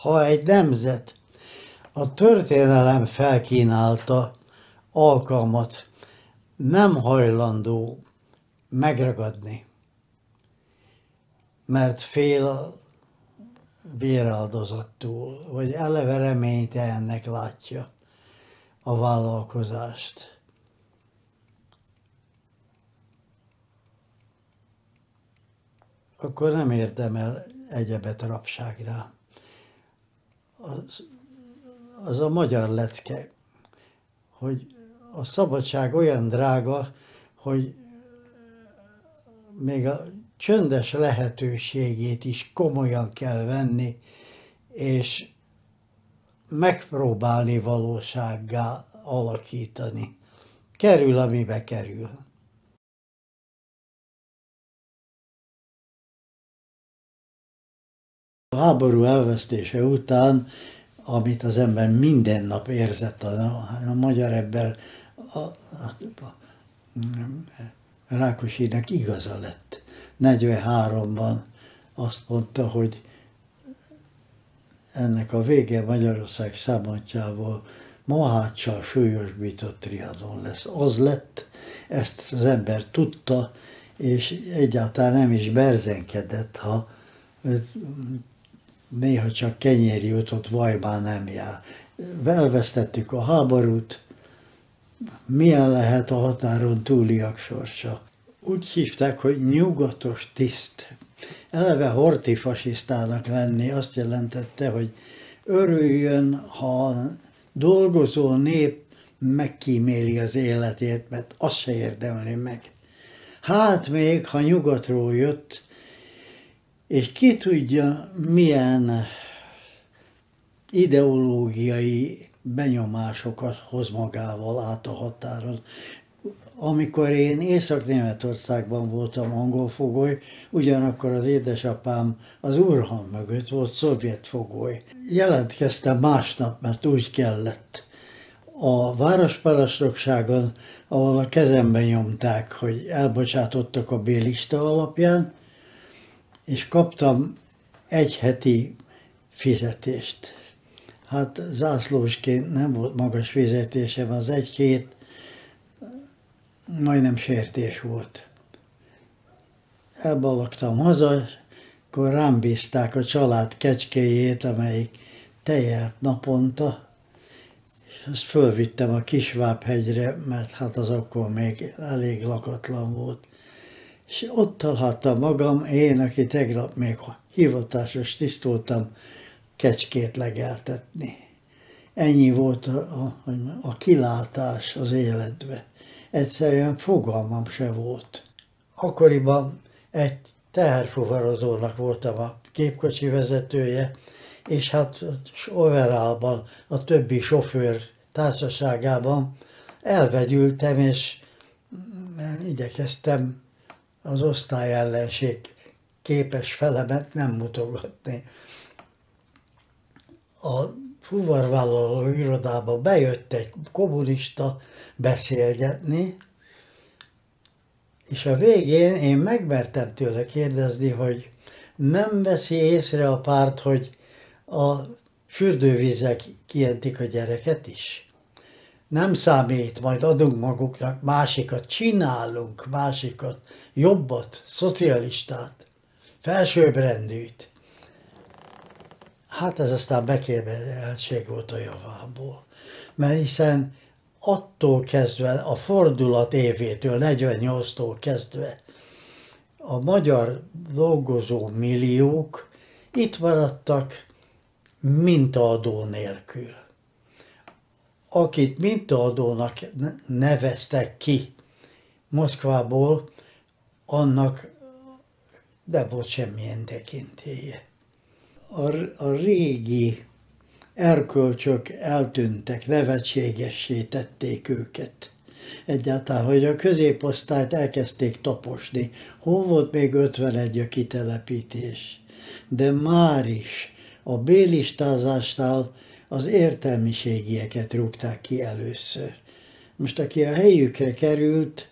ha egy nemzet a történelem felkínálta alkalmat nem hajlandó megragadni, mert fél a béráldozattól, vagy eleve reménytelennek látja a vállalkozást. Akkor nem érdemel egyebet rabságra. Az, az a magyar lecke, hogy a szabadság olyan drága, hogy még a csöndes lehetőségét is komolyan kell venni, és megpróbálni valósággá alakítani. Kerül, amibe kerül. A háború elvesztése után, amit az ember minden nap érzett, a, a magyar ember a, a, a, a Rákosinak igaza lett. 43-ban azt mondta, hogy ennek a vége Magyarország számottjából Maháccsal súlyosbított triadon lesz. Az lett, ezt az ember tudta, és egyáltalán nem is berzenkedett, ha néha csak kenyéri jutott, vajbán nem jár. Elvesztettük a háborút, milyen lehet a határon túliak sorsa. Úgy hívták, hogy nyugatos tiszt. Eleve hortifasisztának lenni azt jelentette, hogy örüljön, ha dolgozó nép megkíméli az életét, mert azt se érdemli meg. Hát még, ha nyugatról jött, és ki tudja, milyen ideológiai benyomásokat hoz magával át a határon. Amikor én Észak-Németországban voltam angol fogoly, ugyanakkor az édesapám az Urhan mögött volt szovjet fogoly. Jelentkeztem másnap, mert úgy kellett. A városparancsnokságon, ahol a kezemben nyomták, hogy elbocsátottak a bélista alapján, és kaptam egy heti fizetést. Hát zászlósként nem volt magas fizetésem, az egy hét majdnem sértés volt. Elbalagtam haza, akkor rám bízták a család kecskéjét, amelyik tejelt naponta, és azt fölvittem a Kisvábhegyre, mert hát az akkor még elég lakatlan volt. És ott találtam magam, én, aki tegnap még hivatásos tisztultam, kecskét legeltetni. Ennyi volt a, a, a kilátás az életbe. Egyszerűen fogalmam se volt. Akkoriban egy teherfuvarozónak voltam a képkocsi vezetője, és hát overallban a többi sofőr társaságában elvegyültem, és igyekeztem az osztály ellenség képes felemet nem mutogatni a fuvarvállaló irodába bejött egy kommunista beszélgetni, és a végén én megmertem tőle kérdezni, hogy nem veszi észre a párt, hogy a fürdővizek kientik a gyereket is. Nem számít, majd adunk maguknak másikat, csinálunk másikat, jobbat, szocialistát, felsőbbrendűt. Hát ez aztán bekérdezeltség volt a javából. Mert hiszen attól kezdve, a fordulat évétől, 48-tól kezdve a magyar dolgozó milliók itt maradtak mintaadó nélkül. Akit mintaadónak neveztek ki Moszkvából, annak nem volt semmilyen tekintélye a, a régi erkölcsök eltűntek, nevetségessé tették őket. Egyáltalán, hogy a középosztályt elkezdték taposni. Hol volt még 51 a kitelepítés? De már is a bélistázásnál az értelmiségieket rúgták ki először. Most aki a helyükre került,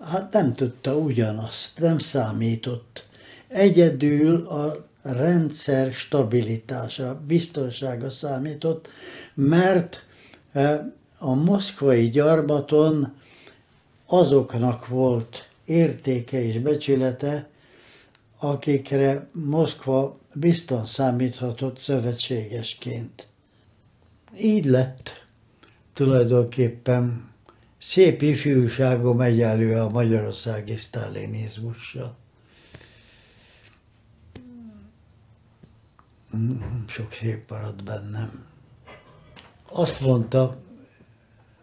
hát nem tudta ugyanazt, nem számított. Egyedül a rendszer stabilitása, biztonsága számított, mert a moszkvai gyarmaton azoknak volt értéke és becsülete, akikre Moszkva bizton számíthatott szövetségesként. Így lett tulajdonképpen szép ifjúságom egyenlő a magyarországi sztálinizmussal. Sok szép maradt bennem. Azt mondta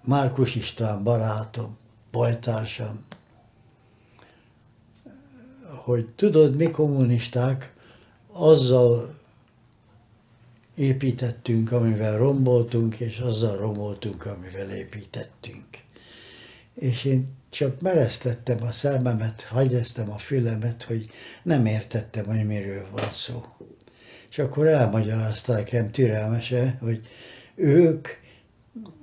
Márkus István barátom, bajtársam, hogy tudod, mi kommunisták azzal építettünk, amivel romboltunk, és azzal romoltunk, amivel építettünk. És én csak mereztettem a szememet, hagyeztem a fülemet, hogy nem értettem, hogy miről van szó. És akkor elmagyarázták nekem türelmesen, hogy ők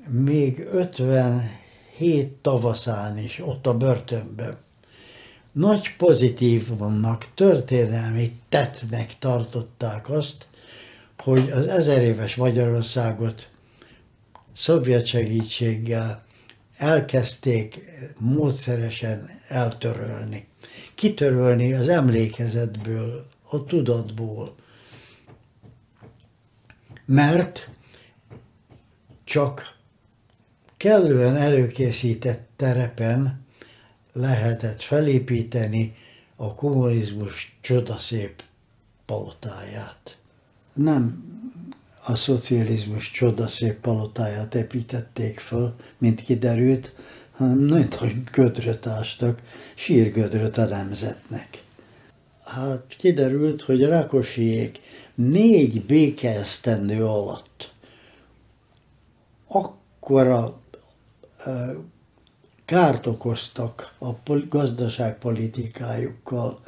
még 57 tavaszán is ott a börtönben nagy pozitívumnak, történelmi tettnek tartották azt, hogy az ezer éves Magyarországot szovjet segítséggel elkezdték módszeresen eltörölni. Kitörölni az emlékezetből, a tudatból. Mert csak kellően előkészített terepen lehetett felépíteni a kommunizmus csodaszép palotáját. Nem a szocializmus csodaszép palotáját építették föl, mint kiderült, hanem nagyon nagy gödröt ástak, sírgödröt a nemzetnek. Hát kiderült, hogy Rákosiék négy békeesztendő alatt akkora kárt okoztak a gazdaságpolitikájukkal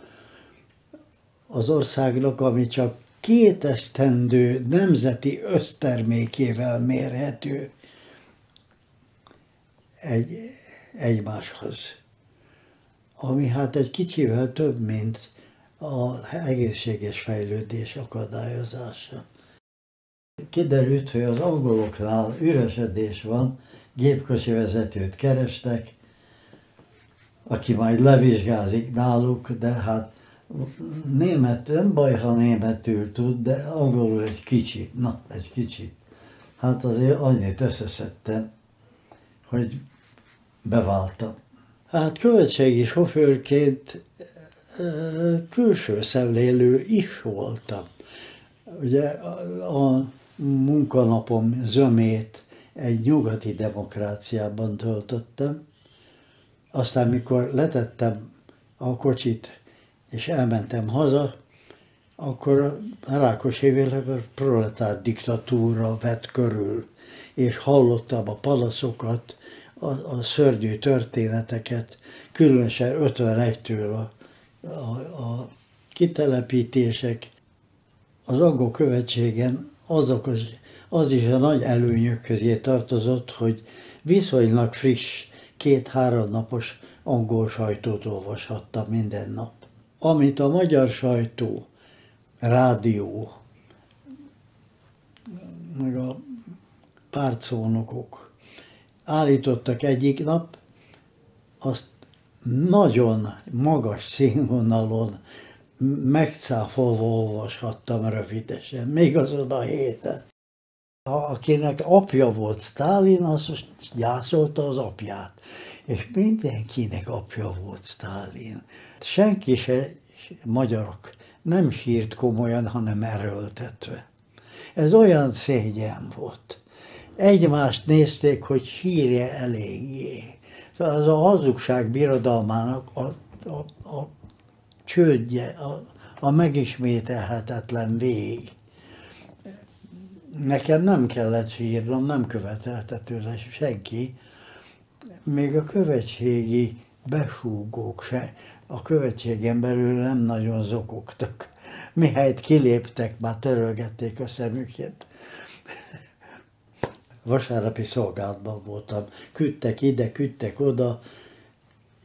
az országnak, ami csak két esztendő nemzeti össztermékével mérhető egy, egymáshoz. Ami hát egy kicsivel több, mint az egészséges fejlődés akadályozása. Kiderült, hogy az angoloknál üresedés van, gépkocsi vezetőt kerestek, aki majd levizsgázik náluk, de hát német, nem baj, ha németül tud, de angolul egy kicsit, na, egy kicsit. Hát azért annyit összeszedtem, hogy beváltam. Hát követségi sofőrként külső szemlélő is voltam. Ugye a munkanapom zömét egy nyugati demokráciában töltöttem. Aztán, mikor letettem a kocsit, és elmentem haza, akkor a Rákos évében proletár diktatúra vett körül, és hallottam a palaszokat, a, a szörnyű történeteket, különösen 51-től a, a, a kitelepítések, az angol követségen azok az az is a nagy előnyök közé tartozott, hogy viszonylag friss, két-három napos angol sajtót olvashattam minden nap. Amit a magyar sajtó, rádió, meg a pártszónokok állítottak egyik nap, azt nagyon magas színvonalon megcáfolva olvashattam rövidesen, még azon a héten akinek apja volt Sztálin, az gyászolta az apját. És mindenkinek apja volt Sztálin. Senki se, magyarok, nem sírt komolyan, hanem erőltetve. Ez olyan szégyen volt. Egymást nézték, hogy sírja eléggé. Szóval az a hazugság birodalmának a, a, a csődje, a, a megismételhetetlen vég nekem nem kellett sírnom, nem követelte tőle senki, még a követségi besúgók se, a követségen belül nem nagyon zokogtak. Mihelyt kiléptek, már törölgették a szemüket. Vasárnapi szolgálatban voltam. Küldtek ide, küldtek oda,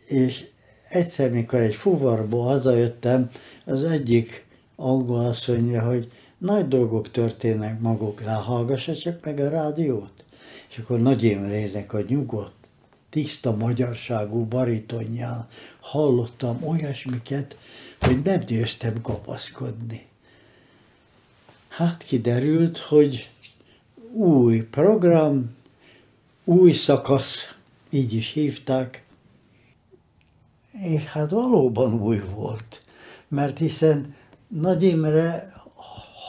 és egyszer, mikor egy fuvarból hazajöttem, az egyik angol azt mondja, hogy nagy dolgok történnek maguknál, hallgassa csak meg a rádiót. És akkor Nagy Imrének a nyugodt, tiszta magyarságú baritonján hallottam olyasmiket, hogy nem győztem kapaszkodni. Hát kiderült, hogy új program, új szakasz, így is hívták, és hát valóban új volt, mert hiszen Nagy Imre,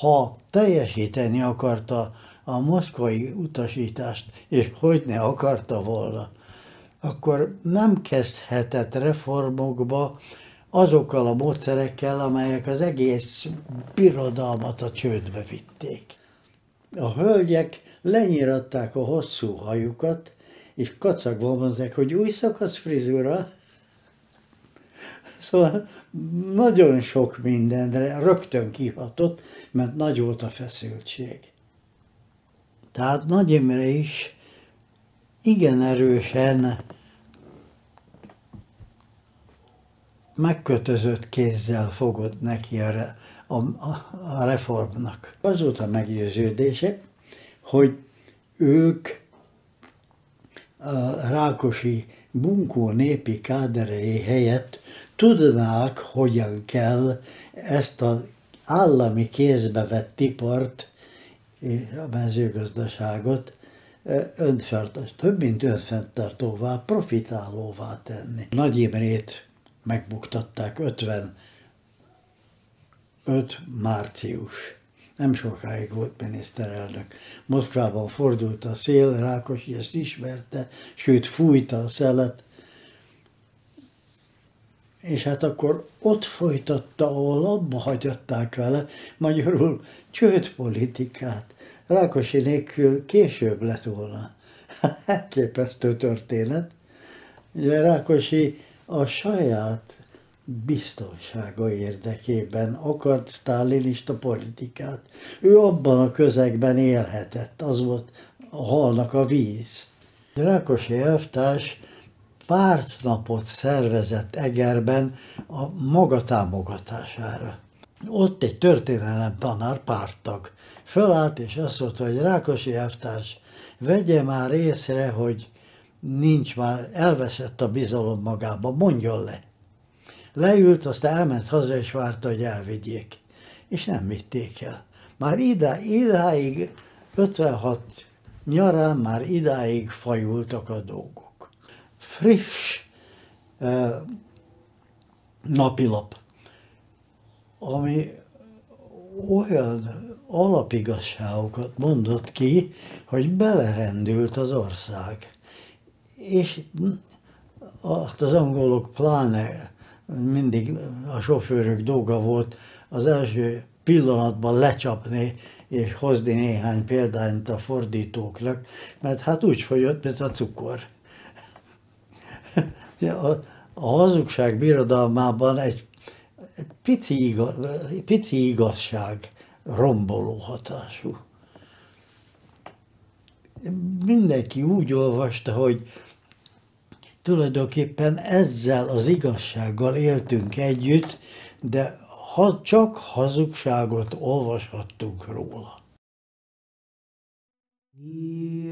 ha teljesíteni akarta a moszkvai utasítást, és hogy ne akarta volna, akkor nem kezdhetett reformokba azokkal a módszerekkel, amelyek az egész birodalmat a csődbe vitték. A hölgyek lenyiratták a hosszú hajukat, és kacagva mondták, hogy új szakasz frizura. Szóval nagyon sok mindenre rögtön kihatott, mert nagy volt a feszültség. Tehát Nagy Imre is igen erősen megkötözött kézzel fogott neki a, a, a reformnak. Az volt a meggyőződése, hogy ők a Rákosi bunkó népi káderei helyett tudnák, hogyan kell ezt az állami kézbe vett ipart, a mezőgazdaságot önfent, több mint önfenntartóvá, profitálóvá tenni. Nagy Imrét megbuktatták 55 március. Nem sokáig volt miniszterelnök. Moszkvában fordult a szél, Rákosi ezt ismerte, sőt fújta a szelet, és hát akkor ott folytatta, ahol abba hagyották vele, magyarul csődpolitikát. Rákosi nélkül később lett volna. Elképesztő történet. Ugye Rákosi a saját biztonsága érdekében akart sztálinista politikát. Ő abban a közegben élhetett, az volt a halnak a víz. Rákosi elvtárs pártnapot szervezett Egerben a maga támogatására. Ott egy történelem tanár párttag fölállt, és azt mondta, hogy Rákosi elvtárs, vegye már észre, hogy nincs már, elveszett a bizalom magába, mondjon le. Leült, aztán elment haza, és várta, hogy elvigyék. És nem vitték el. Már ide, idáig, 56 nyarán már idáig fajultak a dolgok. Friss eh, napilap, ami olyan alapigasságokat mondott ki, hogy belerendült az ország. És az angolok pláne mindig a sofőrök dolga volt az első pillanatban lecsapni és hozni néhány példányt a fordítóknak, mert hát úgy folyott, mint a cukor. A, a hazugság birodalmában egy pici, igaz, pici igazság romboló hatású. Mindenki úgy olvasta, hogy tulajdonképpen ezzel az igazsággal éltünk együtt, de ha csak hazugságot olvashattunk róla.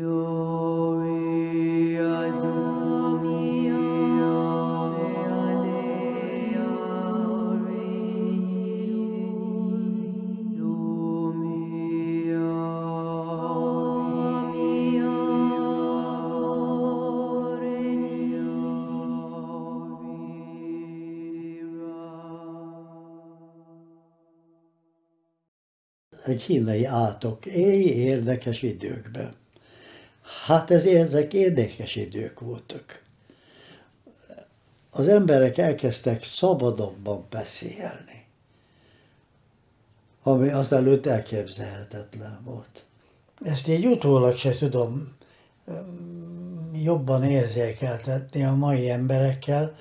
Jó, egy hímei átok, éj érdekes időkben. Hát ez, ezek érdekes idők voltak. Az emberek elkezdtek szabadabban beszélni, ami az előtt elképzelhetetlen volt. Ezt így utólag se tudom jobban érzékeltetni a mai emberekkel,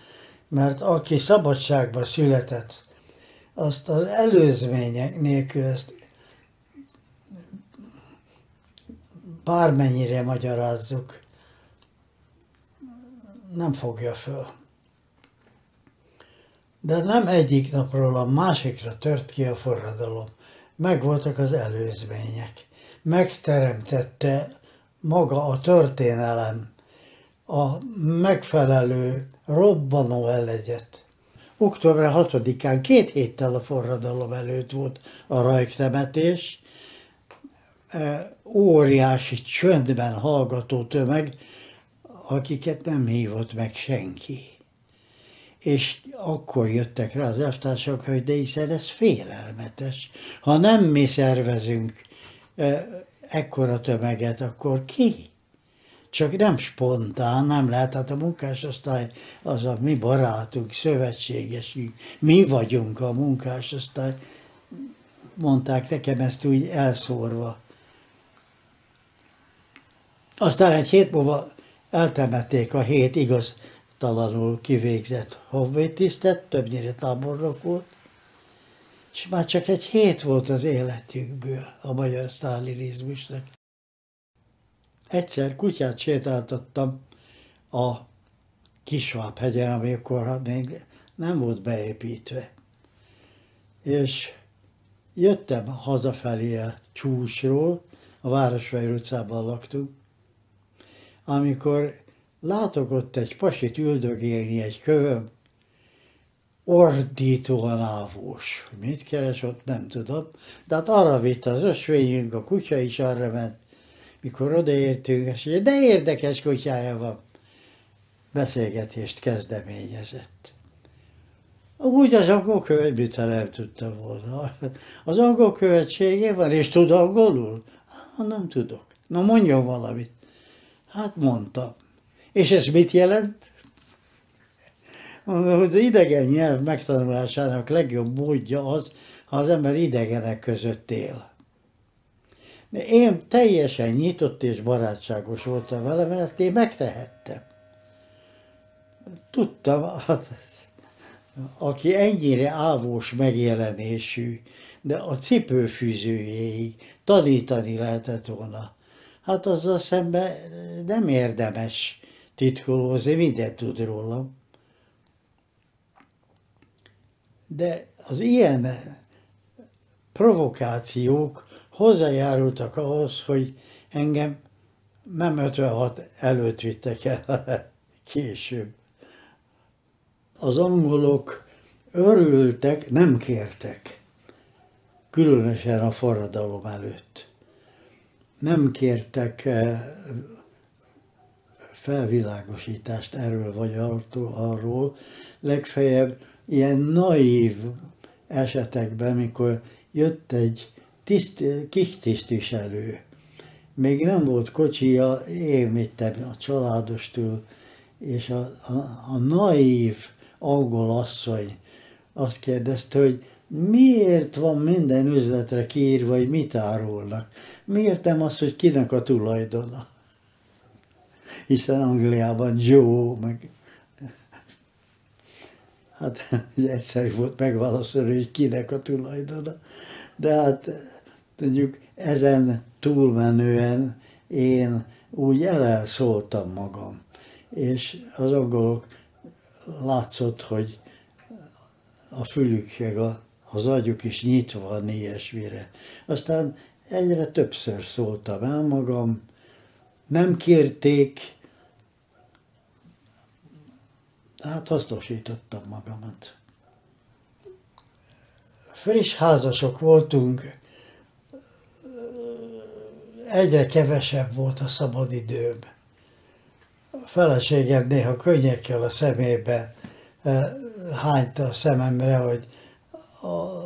mert aki szabadságban született, azt az előzmények nélkül ezt bármennyire magyarázzuk, nem fogja föl. De nem egyik napról a másikra tört ki a forradalom. Megvoltak az előzmények. Megteremtette maga a történelem a megfelelő robbanó elegyet. Október 6-án, két héttel a forradalom előtt volt a rajktemetés, óriási csöndben hallgató tömeg, akiket nem hívott meg senki. És akkor jöttek rá az elvtársak, hogy de hiszen ez félelmetes. Ha nem mi szervezünk ekkora tömeget, akkor ki? Csak nem spontán, nem lehet, hát a munkásosztály az a mi barátunk, szövetségesünk, mi vagyunk a munkásosztály. Mondták nekem ezt úgy elszórva. Aztán egy hét múlva eltemették a hét igaztalanul kivégzett honvédtisztet, többnyire tábornok volt, és már csak egy hét volt az életükből a magyar sztálinizmusnak. Egyszer kutyát sétáltattam a Kisváb-hegyen, amikor még nem volt beépítve. És jöttem hazafelé a csúcsról, a Városfejr utcában laktunk, amikor látok ott egy pasit üldögélni egy kövön, ordítóan ávós. Mit keres ott, nem tudom. De hát arra vitt az ösvényünk, a kutya is arra ment. Mikor odaértünk, azt mondja, de érdekes kutyája van. Beszélgetést kezdeményezett. Úgy az angol követ, mit nem tudta volna. Az angol követsége van, és tud angolul? Hát, nem tudok. Na mondjon valamit. Hát mondtam. És ez mit jelent? Mondom, hogy az idegen nyelv megtanulásának legjobb módja az, ha az ember idegenek között él. De én teljesen nyitott és barátságos voltam vele, mert ezt én megtehettem. Tudtam, hát, aki ennyire ávós megjelenésű, de a cipőfűzőjéig tanítani lehetett volna hát azzal szemben nem érdemes titkolózni, mindent tud rólam. De az ilyen provokációk hozzájárultak ahhoz, hogy engem nem 56 előtt vittek el később. Az angolok örültek, nem kértek, különösen a forradalom előtt nem kértek eh, felvilágosítást erről vagy arról, legfeljebb ilyen naív esetekben, mikor jött egy tiszt, kis tisztviselő, még nem volt kocsija, én a családostól, és a, a, a naív angol asszony azt kérdezte, hogy miért van minden üzletre kiírva, hogy mit árulnak? Miért nem az, hogy kinek a tulajdona? Hiszen Angliában Joe, meg hát egyszerű volt megválaszolni, hogy kinek a tulajdona. De hát mondjuk ezen túlmenően én úgy elszóltam magam. És az angolok látszott, hogy a fülük, a az agyuk is nyitva van ilyesmire. Aztán egyre többször szóltam el magam, nem kérték, hát hasznosítottam magamat. Friss házasok voltunk, egyre kevesebb volt a szabadidőm. A feleségem néha könnyekkel a szemébe eh, hányta a szememre, hogy a,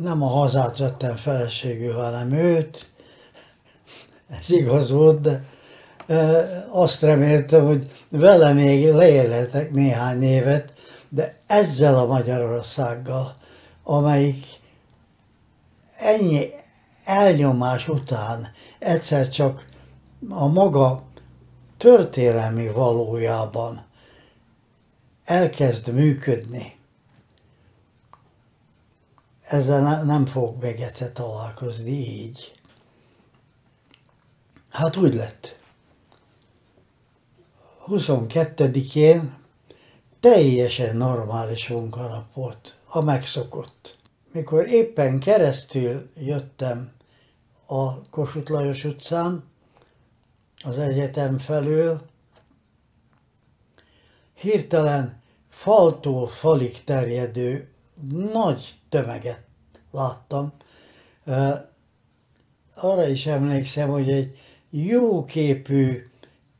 nem a hazát vettem feleségül, hanem őt. Ez igaz volt, de azt reméltem, hogy vele még leélhetek néhány évet, de ezzel a Magyarországgal, amelyik ennyi elnyomás után egyszer csak a maga történelmi valójában elkezd működni, ezzel ne, nem fogok még egyszer találkozni így. Hát úgy lett. 22-én teljesen normális munkanap volt, a megszokott. Mikor éppen keresztül jöttem a Kossuth Lajos utcán, az egyetem felől, hirtelen faltól falig terjedő nagy tömeget láttam. Arra is emlékszem, hogy egy jóképű,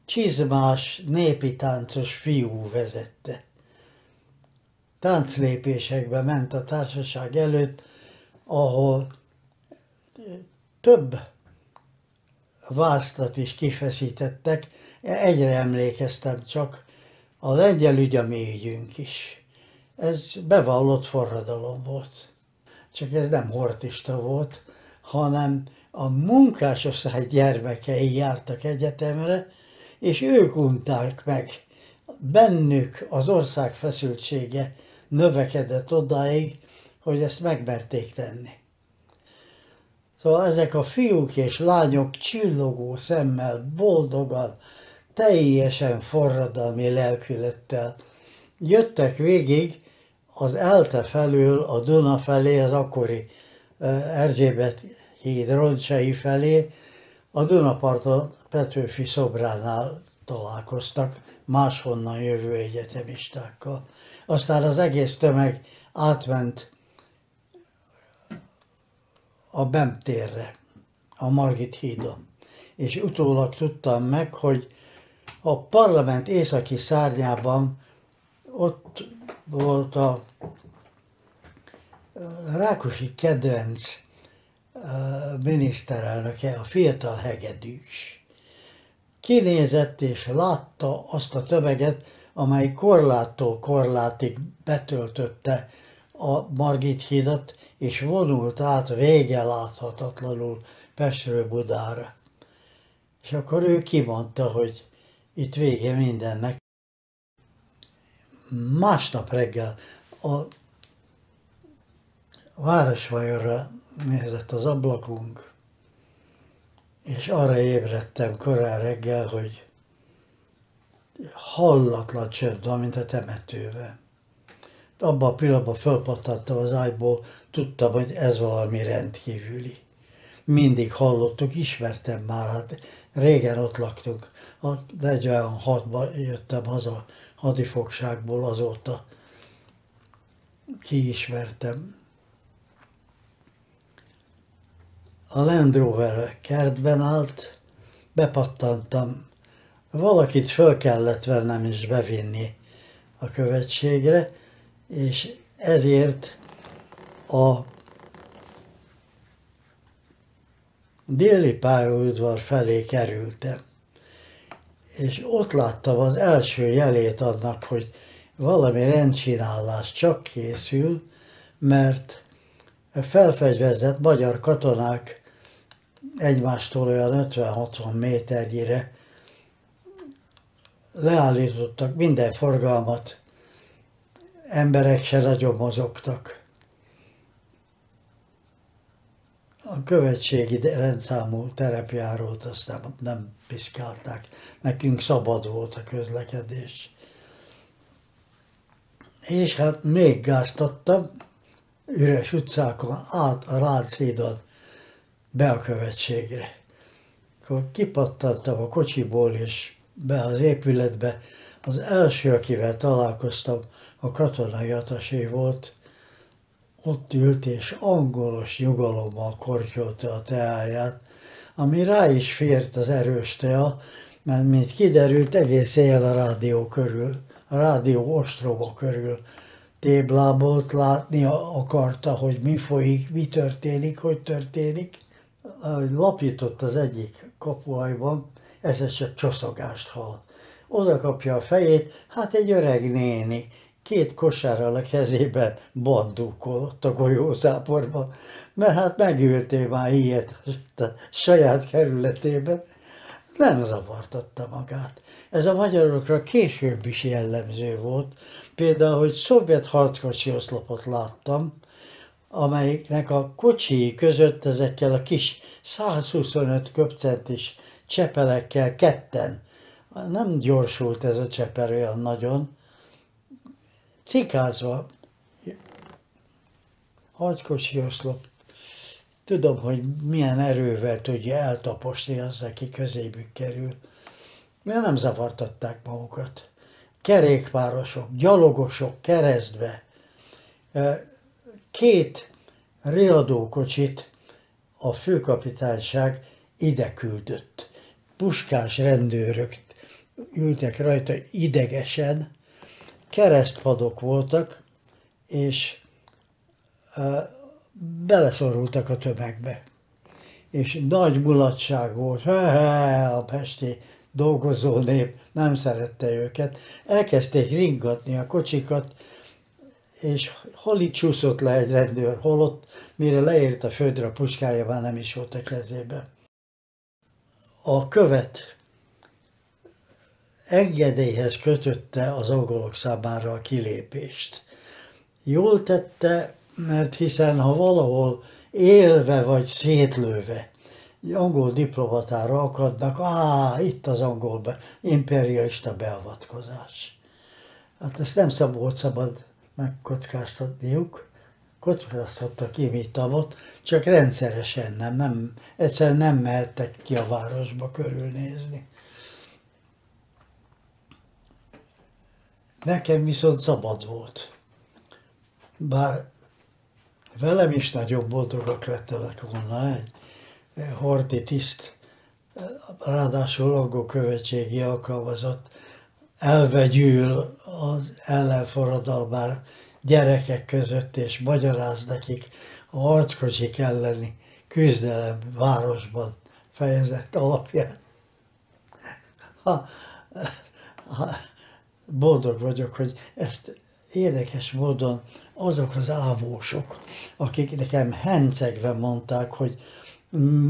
csizmás, népi táncos fiú vezette. Tánclépésekbe ment a társaság előtt, ahol több vásztat is kifeszítettek, egyre emlékeztem csak, a lengyel ügy a mélyünk is. Ez bevallott forradalom volt. Csak ez nem hortista volt, hanem a munkásosztály gyermekei jártak egyetemre, és ők unták meg. Bennük az ország feszültsége növekedett odáig, hogy ezt megmerték tenni. Szóval ezek a fiúk és lányok csillogó szemmel, boldogan, teljesen forradalmi lelkülettel jöttek végig az Elte felől a Duna felé, az akkori Erzsébet híd roncsai felé, a Dunaparton Petőfi szobránál találkoztak máshonnan jövő egyetemistákkal. Aztán az egész tömeg átment a Bem a Margit hídon. És utólag tudtam meg, hogy a parlament északi szárnyában ott volt a Rákosi kedvenc miniszterelnöke, a fiatal hegedűs. Kinézett és látta azt a tömeget, amely korláttól korlátig betöltötte a Margit hídat, és vonult át vége láthatatlanul Pestről Budára. És akkor ő kimondta, hogy itt vége mindennek. Másnap reggel a Városvajorra nézett az ablakunk, és arra ébredtem korán reggel, hogy hallatlan csönd van, mint a temetőben. Abban a pillanatban fölpattantam az ágyból, tudtam, hogy ez valami rendkívüli. Mindig hallottuk, ismertem már, hát régen ott laktunk. A 46-ban jöttem haza hadifogságból, azóta kiismertem. A Land Rover kertben állt, bepattantam. Valakit föl kellett vennem és bevinni a követségre, és ezért a déli pályaudvar felé kerültem. És ott láttam az első jelét annak, hogy valami rendcsinálás csak készül, mert felfegyverzett magyar katonák egymástól olyan 50-60 méternyire leállítottak minden forgalmat, emberek se nagyon mozogtak. A követségi rendszámú terepjárót azt nem, piszkálták. Nekünk szabad volt a közlekedés. És hát még gáztattam, üres utcákon, át a Ráchídon, be a követségre. Akkor kipattantam a kocsiból és be az épületbe. Az első, akivel találkoztam, a katonai atasé volt, ott ült és angolos nyugalommal kortyolta a teáját, ami rá is fért az erős tea, mert mint kiderült, egész éjjel a rádió körül, a rádió ostroba körül téblábolt, látni akarta, hogy mi folyik, mi történik, hogy történik. Lapított az egyik kapuajban, ez csak csoszogást hall. Oda kapja a fejét, hát egy öreg néni, két kosárral a kezében bandúkolott a golyózáporban, mert hát megültél már ilyet a saját kerületében. Nem zavartatta magát. Ez a magyarokra később is jellemző volt. Például, hogy szovjet harckocsi oszlopot láttam, amelyiknek a kocsi között ezekkel a kis 125 köpcentis csepelekkel ketten. Nem gyorsult ez a cseper olyan nagyon, cikázva, harckocsi oszlop, tudom, hogy milyen erővel tudja eltaposni az, aki közébük kerül. Mert nem zavartatták magukat. Kerékpárosok, gyalogosok keresztbe. Két riadókocsit a főkapitányság ide küldött. Puskás rendőrök ültek rajta idegesen, keresztpadok voltak, és beleszorultak a tömegbe. És nagy mulatság volt, a pesti dolgozó nép nem szerette őket. Elkezdték ringatni a kocsikat, és hol itt csúszott le egy rendőr, holott, mire leért a földre, a puskája már nem is volt a kezébe. A követ engedélyhez kötötte az angolok számára a kilépést. Jól tette, mert hiszen ha valahol élve vagy szétlőve angol diplomatára akadnak, á, itt az angol be, imperialista beavatkozás. Hát ezt nem szabad, szabad megkockáztatniuk, kockáztattak imitamot, csak rendszeresen nem, nem, egyszerűen nem mehettek ki a városba körülnézni. Nekem viszont szabad volt. Bár velem is nagyobb boldogak lettek volna egy horti tiszt, ráadásul angol követségi alkalmazott, elvegyül az ellenforradalmár gyerekek között, és magyaráz nekik a harckocsik elleni küzdelem városban fejezett alapján. Ha, ha, boldog vagyok, hogy ezt érdekes módon azok az ávósok, akik nekem hencegve mondták, hogy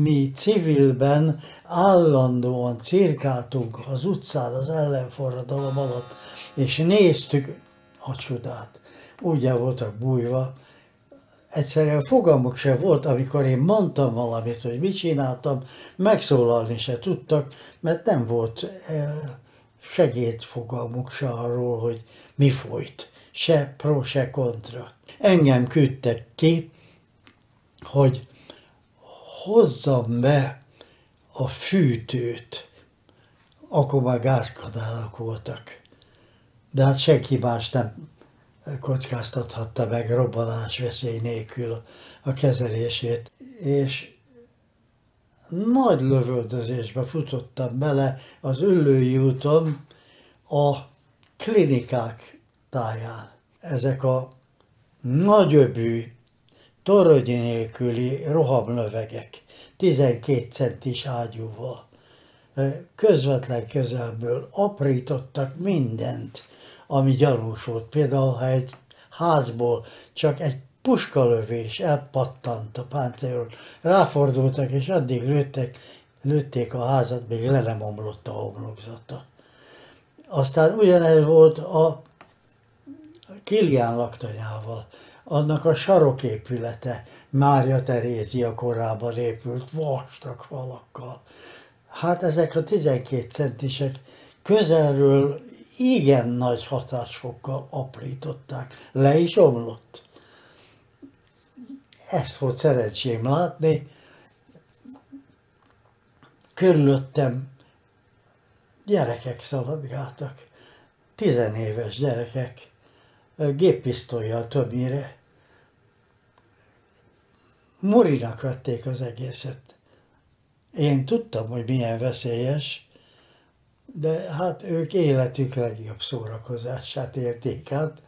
mi civilben állandóan cirkáltunk az utcán az ellenforradalom alatt, és néztük a csodát. Úgy el voltak bújva, egyszerűen fogalmuk se volt, amikor én mondtam valamit, hogy mit csináltam, megszólalni se tudtak, mert nem volt eh, segédfogalmuk se arról, hogy mi folyt, se pro, se kontra. Engem küldtek ki, hogy hozzam be a fűtőt, akkor már gázkanálok voltak. De hát senki más nem kockáztathatta meg robbanás veszély nélkül a kezelését. És nagy lövöldözésbe futottam bele az Üllői úton a klinikák táján. Ezek a nagyöbű, toronyi nélküli rohamlövegek, 12 centis ágyúval, közvetlen közelből aprítottak mindent, ami gyanús volt. Például, ha egy házból csak egy puskalövés elpattant a páncélos, ráfordultak, és addig lőttek, lőtték a házat, még le nem omlott a homlokzata. Aztán ugyanez volt a Kilián laktanyával, annak a saroképülete, Mária Terézia korában épült vastag falakkal. Hát ezek a 12 centisek közelről igen nagy hatásfokkal aprították. Le is omlott. Ezt volt szerencsém látni. Körülöttem gyerekek szaladgáltak. Tizenéves gyerekek, géppisztolyjal többnyire. Murinak vették az egészet. Én tudtam, hogy milyen veszélyes, de hát ők életük legjobb szórakozását érték át.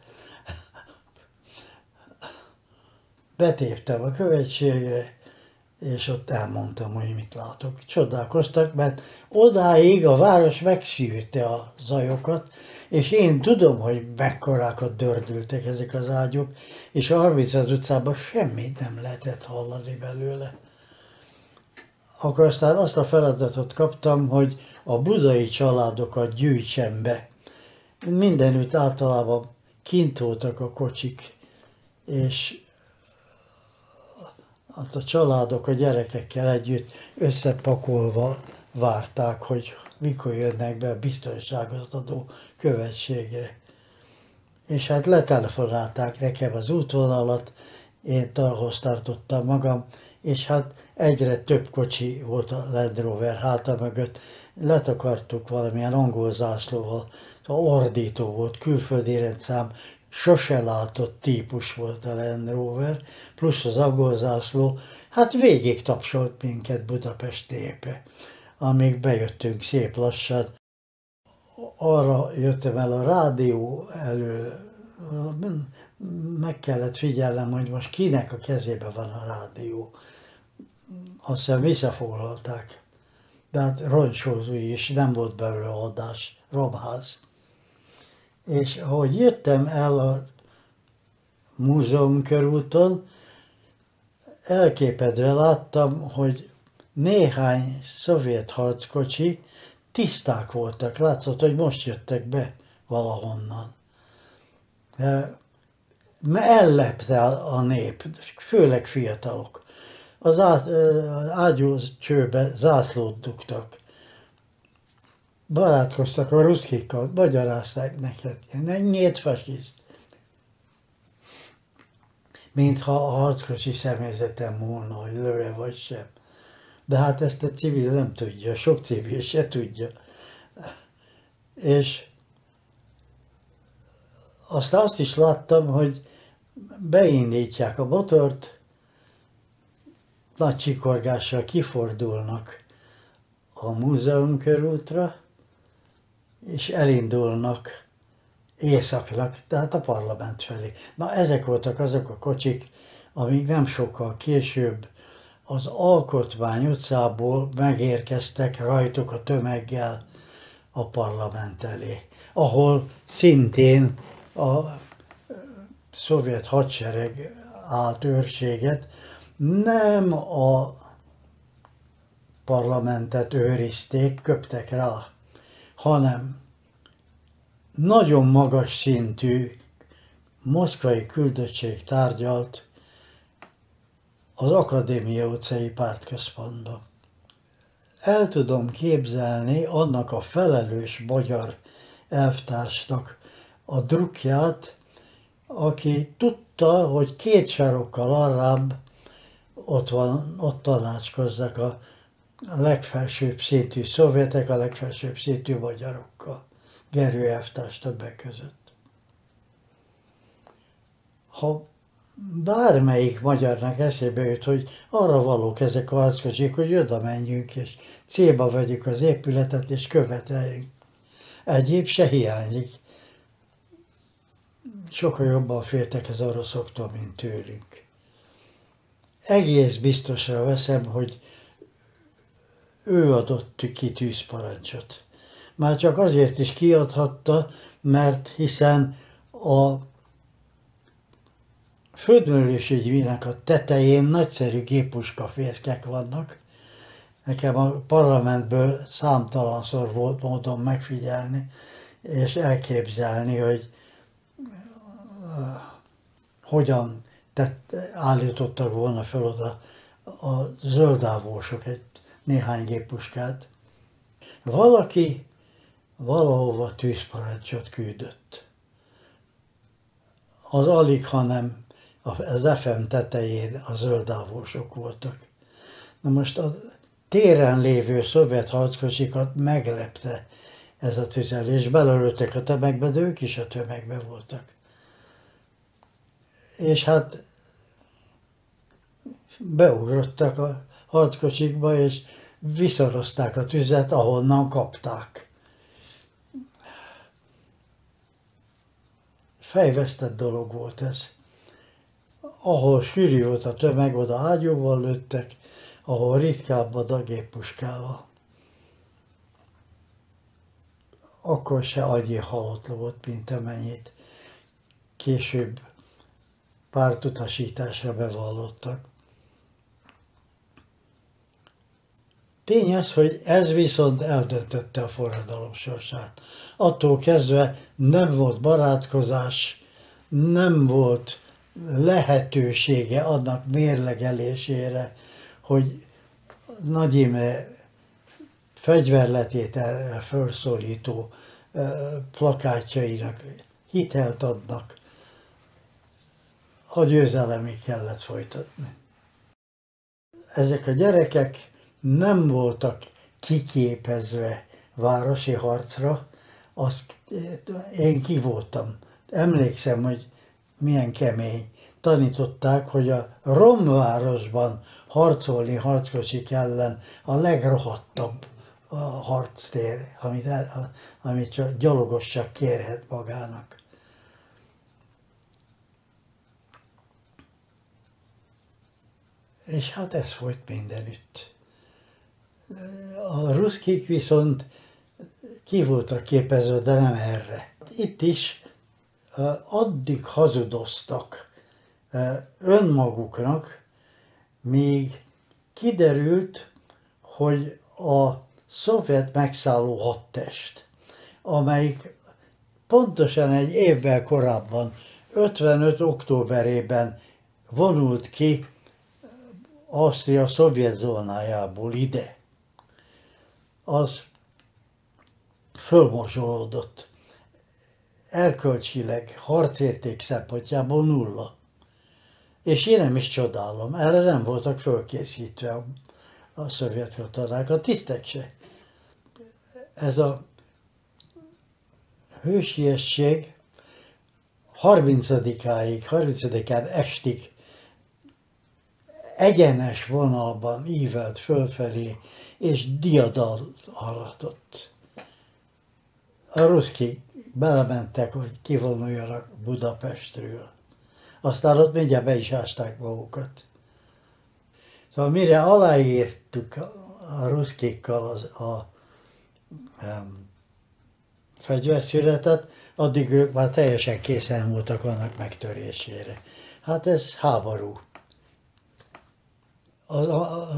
Betéptem a követségre, és ott elmondtam, hogy mit látok. Csodálkoztak, mert odáig a város megszűrte a zajokat, és én tudom, hogy mekkorákat dördültek ezek az ágyok, és a 30 utcában semmit nem lehetett hallani belőle. Akkor aztán azt a feladatot kaptam, hogy a budai családokat gyűjtsem be. Mindenütt általában kint voltak a kocsik, és hát a családok a gyerekekkel együtt összepakolva várták, hogy mikor jönnek be a biztonságot adó követségre. és hát letelefonálták nekem az útvonalat, én talhoz tartottam magam, és hát egyre több kocsi volt a Land Rover háta mögött, letakartuk valamilyen angol zászlóval, ordító volt, külföldi rendszám, sose látott típus volt a Land Rover, plusz az angol zászló, hát végig tapsolt minket Budapest népe, amíg bejöttünk szép lassan. Arra jöttem el a rádió elől, meg kellett figyelnem, hogy most kinek a kezébe van a rádió. Azt hiszem visszafoglalták. De hát roncsózói is nem volt belőle adás, romház. És ahogy jöttem el a múzeum körúton, elképedve láttam, hogy néhány szovjet harckocsi tiszták voltak. Látszott, hogy most jöttek be valahonnan. Ellepte a nép, főleg fiatalok. Az, ágyúz csőbe zászlót dugtak barátkoztak a ruszkikkal, magyarázták neked, nyílt fasiszt. Mintha a harckocsi személyzetem múlna, hogy löve vagy sem. De hát ezt a civil nem tudja, sok civil se tudja. És aztán azt is láttam, hogy beindítják a motort, nagy csikorgással kifordulnak a múzeum körútra, és elindulnak északnak, tehát a parlament felé. Na ezek voltak azok a kocsik, amik nem sokkal később az Alkotmány utcából megérkeztek rajtuk a tömeggel a parlament elé, ahol szintén a szovjet hadsereg állt őrséget, nem a parlamentet őrizték, köptek rá, hanem nagyon magas szintű moszkvai küldöttség tárgyalt az Akadémia utcai pártközpontban. El tudom képzelni annak a felelős magyar elvtársnak a drukját, aki tudta, hogy két sarokkal arrább ott, van, ott tanácskozzak a a legfelsőbb szintű szovjetek, a legfelsőbb szintű magyarokkal. Gerő elvtárs többek között. Ha bármelyik magyarnak eszébe jut, hogy arra valók ezek a harckocsik, hogy oda menjünk, és célba vegyük az épületet, és követeljünk. Egyéb se hiányzik. Sokkal jobban féltek az oroszoktól, mint tőlünk. Egész biztosra veszem, hogy ő adott ki tűzparancsot. Már csak azért is kiadhatta, mert hiszen a földművelésügyvének a tetején nagyszerű gépuskafészkek vannak. Nekem a parlamentből számtalanszor volt módon megfigyelni, és elképzelni, hogy uh, hogyan tett, állítottak volna fel oda a zöldávósok egy néhány géppuskát. Valaki valahova tűzparancsot küldött. Az alig, hanem az FM tetején a zöldávósok voltak. Na most a téren lévő szovjet harckocsikat meglepte ez a tüzelés. Belelőttek a tömegbe, de ők is a tömegbe voltak. És hát beugrottak a harckocsikba, és viszorozták a tüzet, ahonnan kapták. Fejvesztett dolog volt ez. Ahol sűrű volt a tömeg, oda ágyúval lőttek, ahol ritkább a géppuskával. Akkor se annyi halott volt, mint amennyit később pártutasításra bevallottak. Tény az, hogy ez viszont eldöntötte a forradalom sorsát. Attól kezdve nem volt barátkozás, nem volt lehetősége annak mérlegelésére, hogy Nagy Imre fegyverletételre felszólító plakátjainak hitelt adnak. A győzelemig kellett folytatni. Ezek a gyerekek nem voltak kiképezve városi harcra, azt én ki voltam. Emlékszem, hogy milyen kemény. Tanították, hogy a romvárosban harcolni harckocsik ellen a legrohadtabb a harctér, amit, el, amit csak gyalogos csak kérhet magának. És hát ez folyt mindenütt. A ruszkik viszont ki voltak képezve, de nem erre. Itt is addig hazudoztak önmaguknak, míg kiderült, hogy a szovjet megszálló hadtest, amelyik pontosan egy évvel korábban, 55. októberében vonult ki Ausztria szovjet zónájából ide, az fölmosolódott. Erkölcsileg, harcérték szempontjából nulla. És én nem is csodálom, erre nem voltak fölkészítve a, a szovjet katonák, a tisztek se. Ez a hősiesség 30-áig, 30-án estig egyenes vonalban ívelt fölfelé, és diadalt aratott. A ruszki belementek, hogy kivonuljanak Budapestről. Aztán ott mindjárt be is ásták magukat. Szóval mire aláírtuk a ruszkikkal az, a um, fegyverszületet, addig ők már teljesen készen voltak annak megtörésére. Hát ez háború az,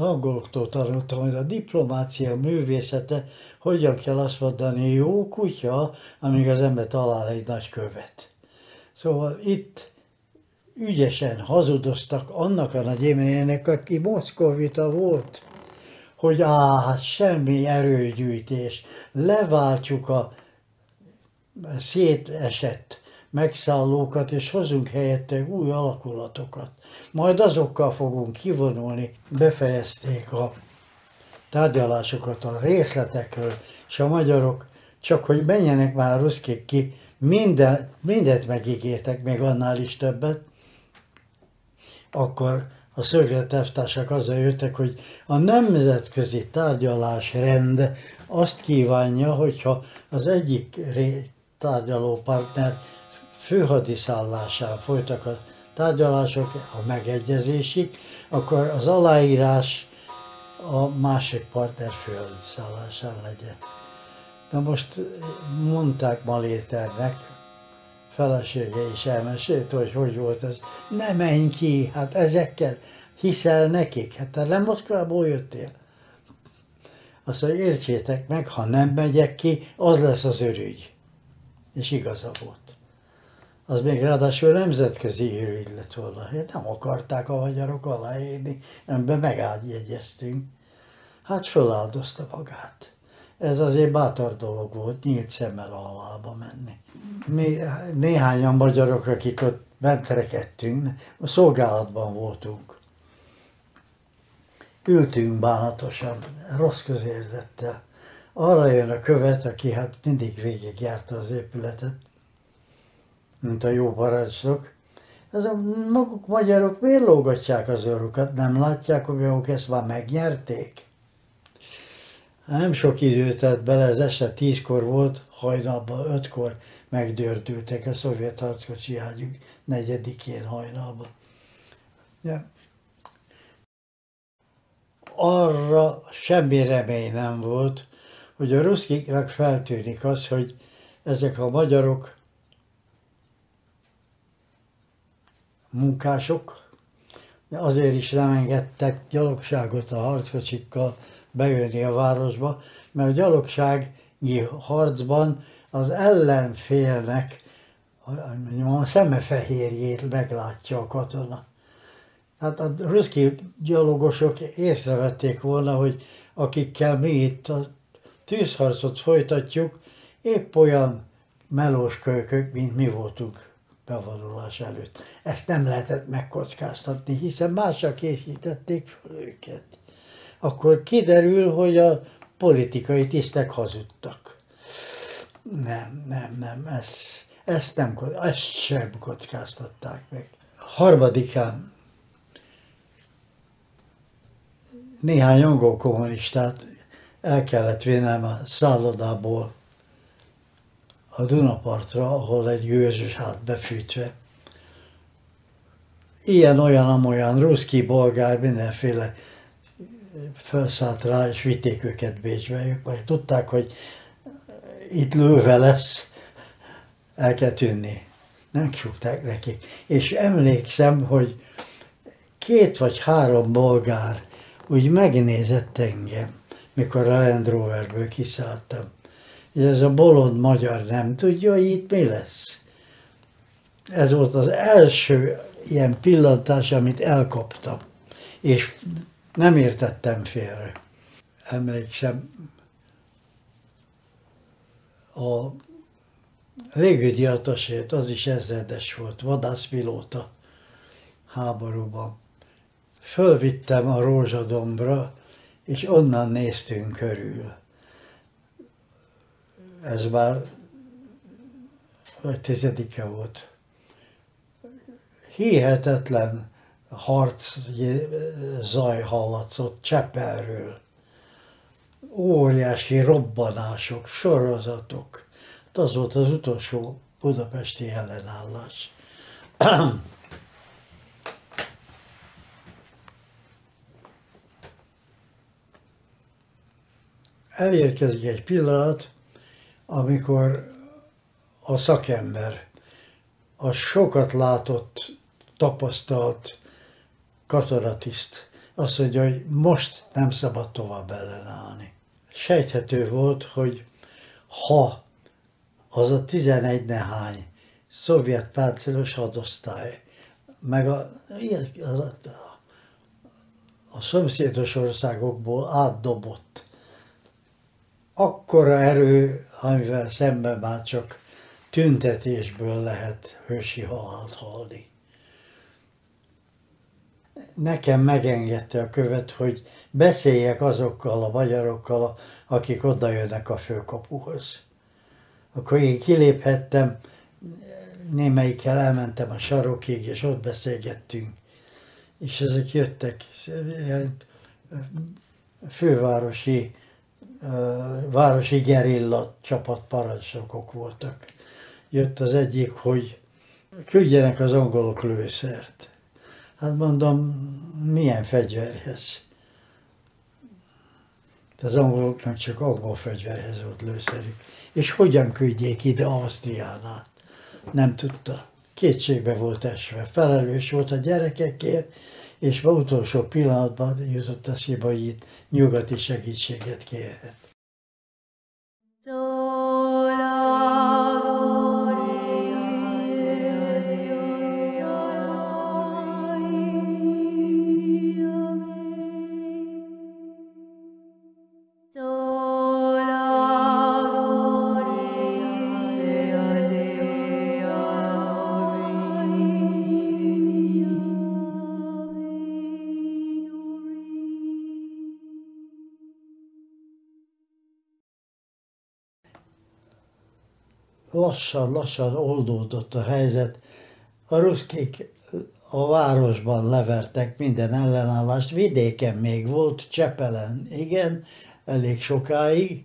angoloktól tanultam, hogy a diplomácia művészete, hogyan kell azt mondani, jó kutya, amíg az ember talál egy nagy követ. Szóval itt ügyesen hazudoztak annak a nagy Imrének, aki moszkovita volt, hogy á, hát semmi erőgyűjtés, leváltjuk a szétesett megszállókat, és hozunk helyette új alakulatokat. Majd azokkal fogunk kivonulni. Befejezték a tárgyalásokat a részletekről, és a magyarok csak hogy menjenek már ruszkik ki, minden, mindent megígértek, még annál is többet, akkor a szovjet elvtársak azzal jöttek, hogy a nemzetközi tárgyalásrend azt kívánja, hogyha az egyik tárgyaló partner főhadiszállásán folytak a tárgyalások a megegyezésig, akkor az aláírás a másik partner főhadiszállásán legyen. Na most mondták Maléternek, felesége is elmesélte, hogy hogy volt ez. Ne menj ki, hát ezekkel hiszel nekik, hát te nem Moszkvából jöttél. Azt mondja, értsétek meg, ha nem megyek ki, az lesz az örügy. És igaza volt az még ráadásul nemzetközi ürügy lett volna. Nem akarták a magyarok aláírni, ebben megágyegyeztünk. Hát föláldozta magát. Ez azért bátor dolog volt, nyílt szemmel a halába menni. Mi néhányan magyarok, akik ott bentrekedtünk, a szolgálatban voltunk. Ültünk bánatosan, rossz közérzettel. Arra jön a követ, aki hát mindig végigjárta az épületet, mint a jó parancsnok. Ez a maguk magyarok miért lógatják az orrukat? Nem látják, hogy ők ezt már megnyerték? Nem sok idő tett bele, ez este tízkor volt, hajnalban ötkor megdördültek a szovjet harckocsi ágyuk negyedikén hajnalban. Ja. Arra semmi remény nem volt, hogy a ruszkiknak feltűnik az, hogy ezek a magyarok munkások, azért is nem engedtek gyalogságot a harckocsikkal bejönni a városba, mert a gyalogsági harcban az ellenfélnek a szemefehérjét meglátja a katona. Hát a ruszki gyalogosok észrevették volna, hogy akikkel mi itt a tűzharcot folytatjuk, épp olyan melós kölykök, mint mi voltunk bevonulás előtt. Ezt nem lehetett megkockáztatni, hiszen másra készítették fel őket. Akkor kiderül, hogy a politikai tisztek hazudtak. Nem, nem, nem, ezt, ezt, nem, ezt sem kockáztatták meg. Harmadikán néhány angol kommunistát el kellett vinnem a szállodából a Dunapartra, ahol egy gőzös hát befűtve. Ilyen, olyan, amolyan, ruszki, bolgár, mindenféle felszállt rá, és vitték őket Bécsbe. Ők majd tudták, hogy itt lőve lesz, el kell tűnni. Nem csukták neki. És emlékszem, hogy két vagy három bolgár úgy megnézett engem, mikor a Land Roverből kiszálltam. És ez a bolond magyar nem tudja, hogy itt mi lesz. Ez volt az első ilyen pillantás, amit elkaptam. És nem értettem félre. Emlékszem, a légügyi atasért, az is ezredes volt, vadászpilóta háborúban. Fölvittem a Rózsadombra, és onnan néztünk körül. Ez már vagy tizedike volt. Hihetetlen harc zaj hallatszott Csepelről. Óriási robbanások, sorozatok. Hát az volt az utolsó budapesti ellenállás. elérkezik egy pillanat, amikor a szakember, a sokat látott, tapasztalt katonatiszt azt mondja, hogy most nem szabad tovább ellenállni. Sejthető volt, hogy ha az a 11 nehány szovjet páncélos hadosztály, meg a, a, a, a szomszédos országokból átdobott akkora erő, amivel szemben már csak tüntetésből lehet hősi halált halni. Nekem megengedte a követ, hogy beszéljek azokkal a magyarokkal, akik oda jönnek a főkapuhoz. Akkor én kiléphettem, némelyikkel elmentem a sarokig, és ott beszélgettünk. És ezek jöttek, fővárosi városi gerilla csapat parancsnokok voltak. Jött az egyik, hogy küldjenek az angolok lőszert. Hát mondom, milyen fegyverhez? Az angoloknak csak angol fegyverhez volt lőszerük. És hogyan küldjék ide Ausztriánát? Nem tudta. Kétségbe volt esve. Felelős volt a gyerekekért, és utolsó pillanatban jutott eszébe, hogy itt nyugati segítséget kérhet. Lassan-lassan oldódott a helyzet. A ruszkék a városban levertek minden ellenállást, vidéken még volt, Csepelen, igen, elég sokáig,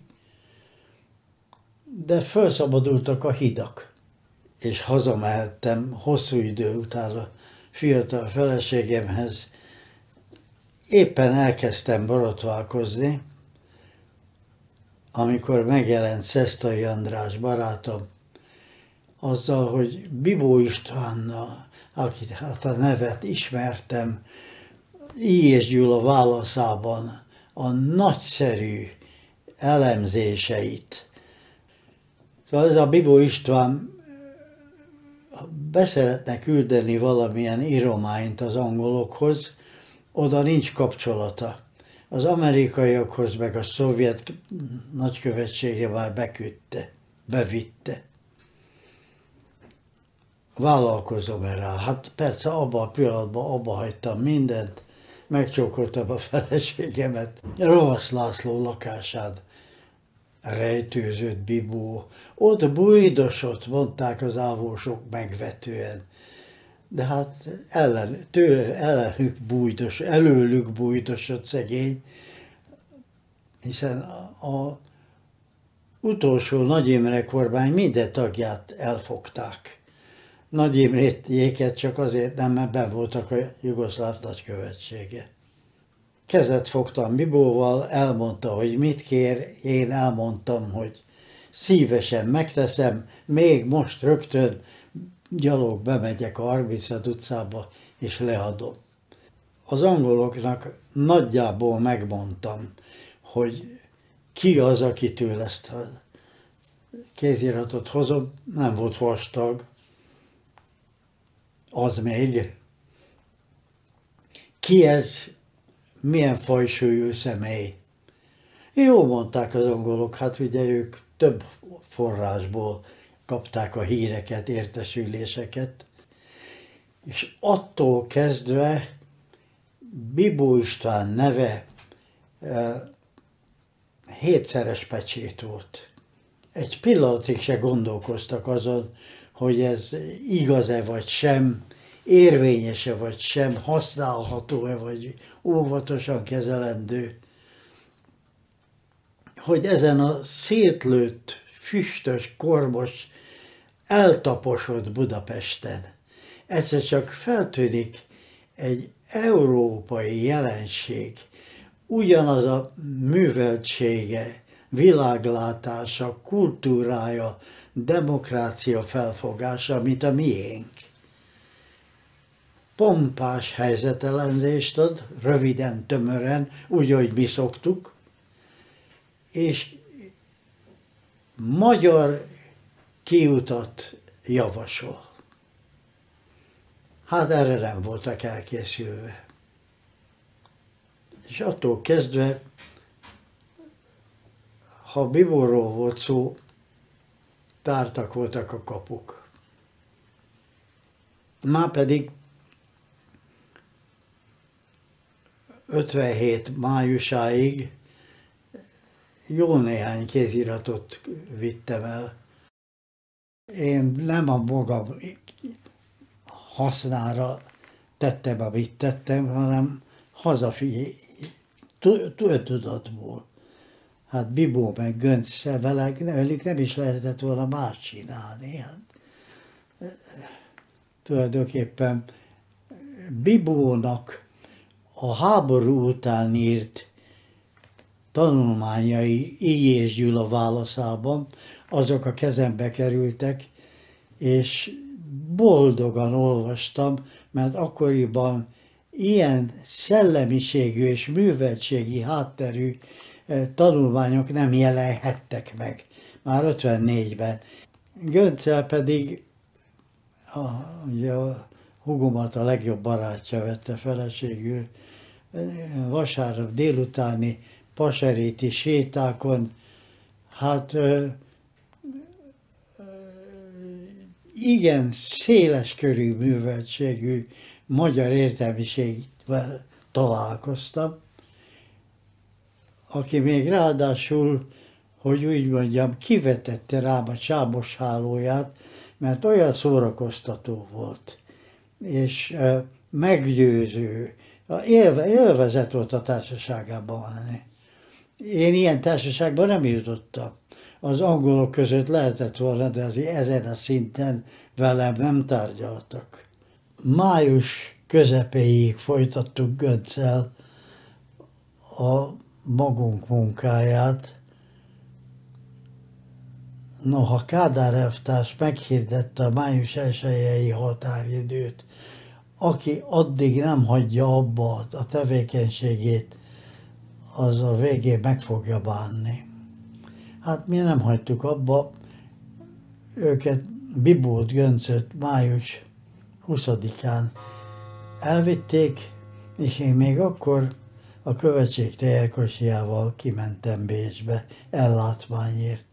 de felszabadultak a hidak. És hazamehettem hosszú idő után a fiatal feleségemhez. Éppen elkezdtem borotválkozni, amikor megjelent Szesztai András barátom, azzal, hogy Bibó Istvánnal, akit hát a nevet ismertem, I. és Gyula válaszában a nagyszerű elemzéseit. Szóval ez a Bibó István beszeretne küldeni valamilyen írományt az angolokhoz, oda nincs kapcsolata. Az amerikaiakhoz meg a szovjet nagykövetségre már beküldte, bevitte vállalkozom erre. Hát persze abban a pillanatban abba hagytam mindent, megcsókoltam a feleségemet. Rovasz László lakásán rejtőzött Bibó. Ott bújdosott, mondták az ávósok megvetően. De hát ellen, tőle, ellenük bújdos, előlük bújdosott szegény, hiszen a utolsó Nagy Imre kormány minden tagját elfogták. Nagy Imrétjéket csak azért nem, mert be voltak a jugoszláv nagykövetsége. Kezet fogtam Bibóval, elmondta, hogy mit kér, én elmondtam, hogy szívesen megteszem, még most rögtön gyalog bemegyek a Arviszed utcába, és leadom. Az angoloknak nagyjából megmondtam, hogy ki az, akitől ezt a kéziratot hozom, nem volt vastag, az még. Ki ez, milyen fajsúlyú személy? Jó mondták az angolok, hát ugye ők több forrásból kapták a híreket, értesüléseket, és attól kezdve Bibó István neve hétszeres pecsét volt. Egy pillanatig se gondolkoztak azon, hogy ez igaz-e vagy sem, érvényese vagy sem, használható-e vagy óvatosan kezelendő, hogy ezen a szétlőtt, füstös, kormos, eltaposott Budapesten egyszer csak feltűnik egy európai jelenség, ugyanaz a műveltsége, világlátása, kultúrája, demokrácia felfogása, mint a miénk. Pompás helyzetelemzést ad, röviden, tömören, úgy, hogy mi szoktuk, és magyar kiutat javasol. Hát erre nem voltak elkészülve. És attól kezdve, ha Biborról volt szó, tártak voltak a kapuk. Már pedig 57 májusáig jó néhány kéziratot vittem el. Én nem a magam hasznára tettem, amit tettem, hanem hazafi tudatból. Hát Bibó meg Gönc velük, velük nem is lehetett volna más csinálni. Hát, tulajdonképpen Bibónak a háború után írt tanulmányai így és Gyula válaszában, azok a kezembe kerültek, és boldogan olvastam, mert akkoriban ilyen szellemiségű és műveltségi hátterű tanulmányok nem jelenhettek meg, már 54-ben. Göncel pedig a, ugye a hugomat a legjobb barátja vette feleségül, vasárnap délutáni paseréti sétákon, hát igen széles körű műveltségű magyar értelmiségvel találkoztam, aki még ráadásul, hogy úgy mondjam, kivetette rám a csábos hálóját, mert olyan szórakoztató volt, és meggyőző, élve, volt a társaságában lenni. Én ilyen társaságban nem jutottam. Az angolok között lehetett volna, de azért ezen a szinten velem nem tárgyaltak. Május közepéig folytattuk Göncel a magunk munkáját. Noha Kádár elvtárs meghirdette a május 1 határidőt, aki addig nem hagyja abba a tevékenységét, az a végén meg fogja bánni. Hát mi nem hagytuk abba, őket Bibót Göncöt május 20-án elvitték, és én még akkor a követség tejelkosiával kimentem Bécsbe ellátmányért.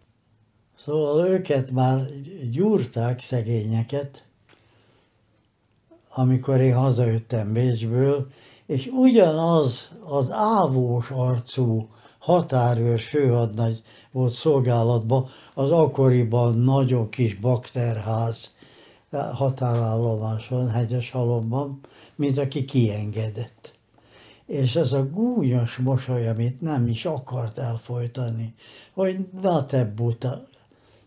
Szóval őket már gyúrták szegényeket, amikor én hazajöttem Bécsből, és ugyanaz az ávós arcú határőr főhadnagy volt szolgálatban az akkoriban nagyon kis bakterház határállomáson, halomban, mint aki kiengedett. És ez a gúnyos mosoly, amit nem is akart elfolytani, hogy na te buta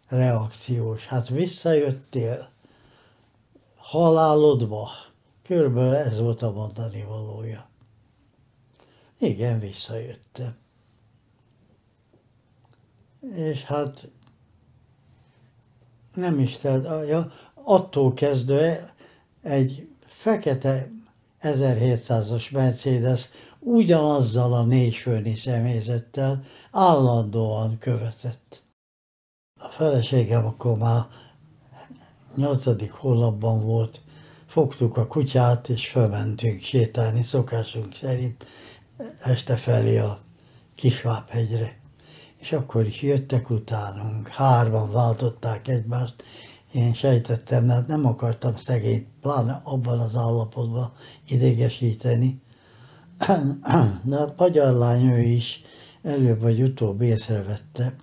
reakciós, hát visszajöttél halálodba. Körülbelül ez volt a mondani valója. Igen, visszajöttem. És hát nem is telt, ja, attól kezdve egy fekete 1700-as Mercedes ugyanazzal a négyfőni személyzettel állandóan követett. A feleségem akkor már nyolcadik hónapban volt, fogtuk a kutyát, és felmentünk sétálni szokásunk szerint este felé a Kisvábhegyre. És akkor is jöttek utánunk, hárman váltották egymást, én sejtettem, mert nem akartam szegényt, pláne abban az állapotban idegesíteni. De a magyar lány ő is előbb vagy utóbb észrevette.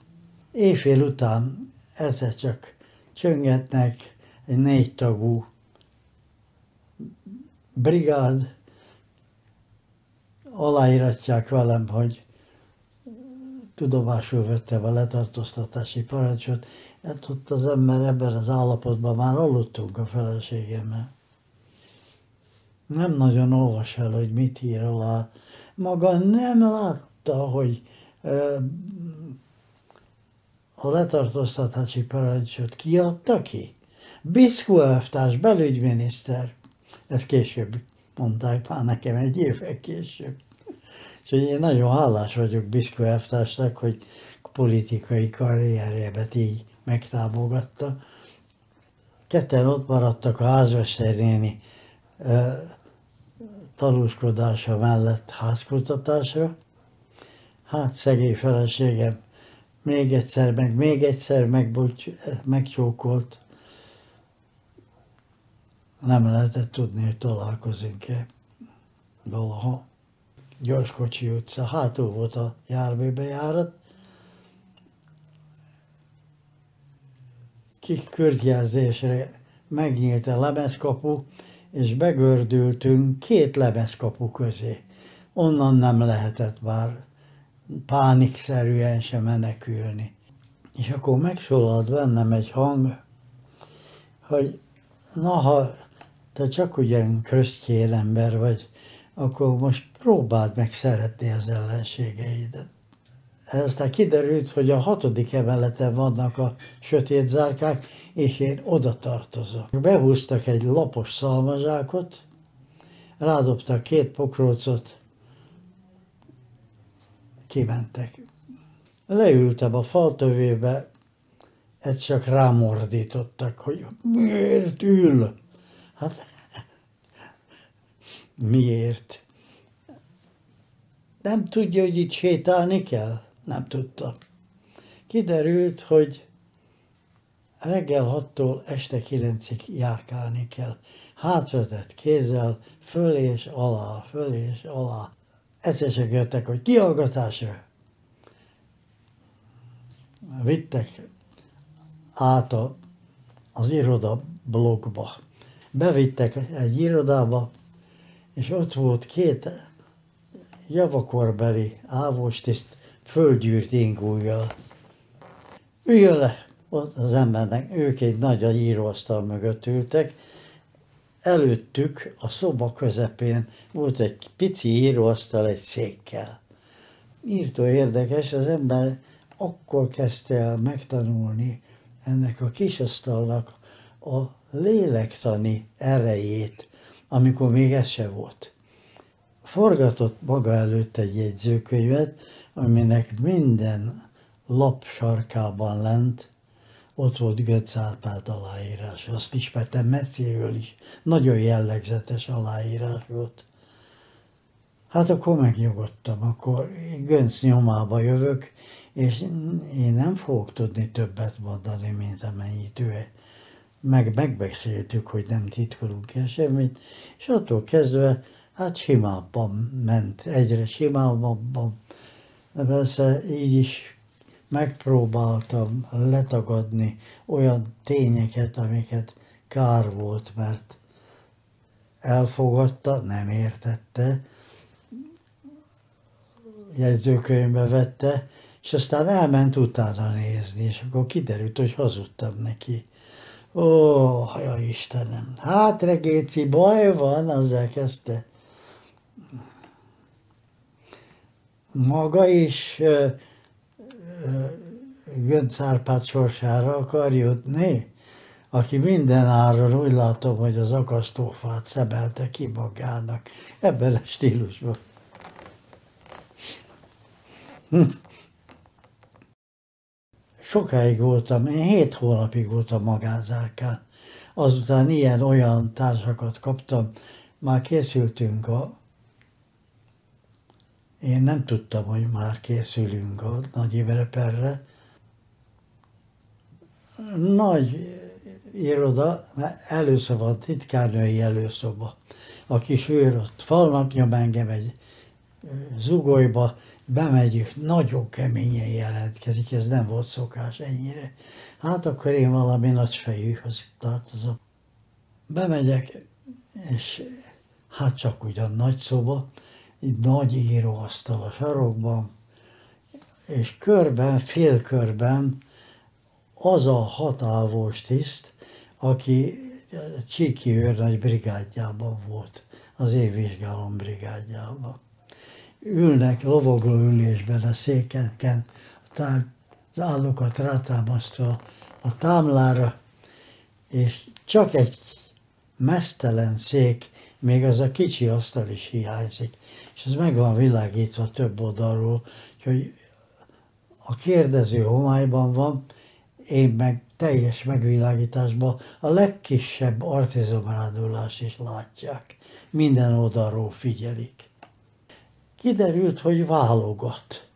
Éjfél után egyszer csak csöngetnek egy négy tagú brigád, aláíratják velem, hogy tudomásul vettem a letartóztatási parancsot, Hát ott az ember ebben az állapotban már aludtunk a feleségemmel. Nem nagyon olvas el, hogy mit ír alá. Maga nem látta, hogy a letartóztatási parancsot kiadta ki. Biszkó elvtárs, belügyminiszter. Ez később mondták már nekem egy évvel később. Úgyhogy én nagyon hálás vagyok Biszkó elvtársnak, hogy politikai karrierjebet így megtámogatta. Ketten ott maradtak a házmester néni tanúskodása mellett házkutatásra. Hát szegény feleségem még egyszer, meg még egyszer megbocs, megcsókolt. Nem lehetett tudni, hogy találkozunk-e valaha. Gyorskocsi utca, hátul volt a járműbejárat, kikörgyezésre megnyílt a lemezkapu, és begördültünk két lemezkapu közé. Onnan nem lehetett már pánikszerűen sem menekülni. És akkor megszólalt bennem egy hang, hogy na, ha te csak ugyan köztyél ember vagy, akkor most próbáld meg szeretni az ellenségeidet aztán kiderült, hogy a hatodik emeleten vannak a sötét zárkák, és én oda tartozom. Behúztak egy lapos szalmazsákot, rádobtak két pokrócot, kimentek. Leültem a faltövébe, ezt csak rámordítottak, hogy miért ül? Hát miért? Nem tudja, hogy itt sétálni kell? Nem tudta. Kiderült, hogy reggel 6-tól este 9-ig járkálni kell. Hátratett kézzel, föl és alá, föl és alá. Egyszer csak jöttek, hogy kihallgatásra. Vittek át a, az iroda blogba. Bevittek egy irodába, és ott volt két javakorbeli ávostiszt, földgyűrt ingújjal. Üljön le! Ott az embernek, ők egy nagy íróasztal mögött ültek, előttük a szoba közepén volt egy pici íróasztal egy székkel. Írtó érdekes, az ember akkor kezdte el megtanulni ennek a kisasztalnak a lélektani erejét, amikor még ez se volt. Forgatott maga előtt egy jegyzőkönyvet, aminek minden lap sarkában lent ott volt Götz Árpád aláírás. Azt ismertem messziről is. Nagyon jellegzetes aláírás volt. Hát akkor megnyugodtam, akkor Gönc nyomába jövök, és én nem fogok tudni többet mondani, mint amennyit ő meg megbeszéltük, hogy nem titkolunk el semmit, és attól kezdve hát simábban ment, egyre simábban. Persze így is megpróbáltam letagadni olyan tényeket, amiket kár volt, mert elfogadta, nem értette, jegyzőkönyvbe vette, és aztán elment utána nézni, és akkor kiderült, hogy hazudtam neki. Ó, haja Istenem, hát regéci, baj van, azzal kezdte. Maga is Gönc Árpád sorsára akar jutni, aki minden áron úgy látom, hogy az akasztófát szemelte ki magának. Ebben a stílusban. Sokáig voltam, én hét hónapig voltam magánzárkán. Azután ilyen-olyan társakat kaptam, már készültünk a... Én nem tudtam, hogy már készülünk a nagy évreperre. Nagy iroda, először van titkárnői előszoba. A kis őr ott falnak nyom engem egy zugolyba, bemegyünk, nagyon keményen jelentkezik, ez nem volt szokás ennyire. Hát akkor én valami nagy fejűhöz tartozom. Bemegyek, és hát csak ugyan nagy szoba, egy nagy íróasztal a sarokban, és körben, félkörben az a hatávós tiszt, aki Csíki őrnagy brigádjában volt, az évvizsgálom brigádjában. Ülnek lovagló ülésben a székeken, az állokat rátámasztva a támlára, és csak egy mesztelen szék, még az a kicsi asztal is hiányzik, és ez meg van világítva több oldalról, hogy a kérdező homályban van, én meg teljes megvilágításban a legkisebb artizomrádulás is látják. Minden oldalról figyelik kiderült, hogy válogat.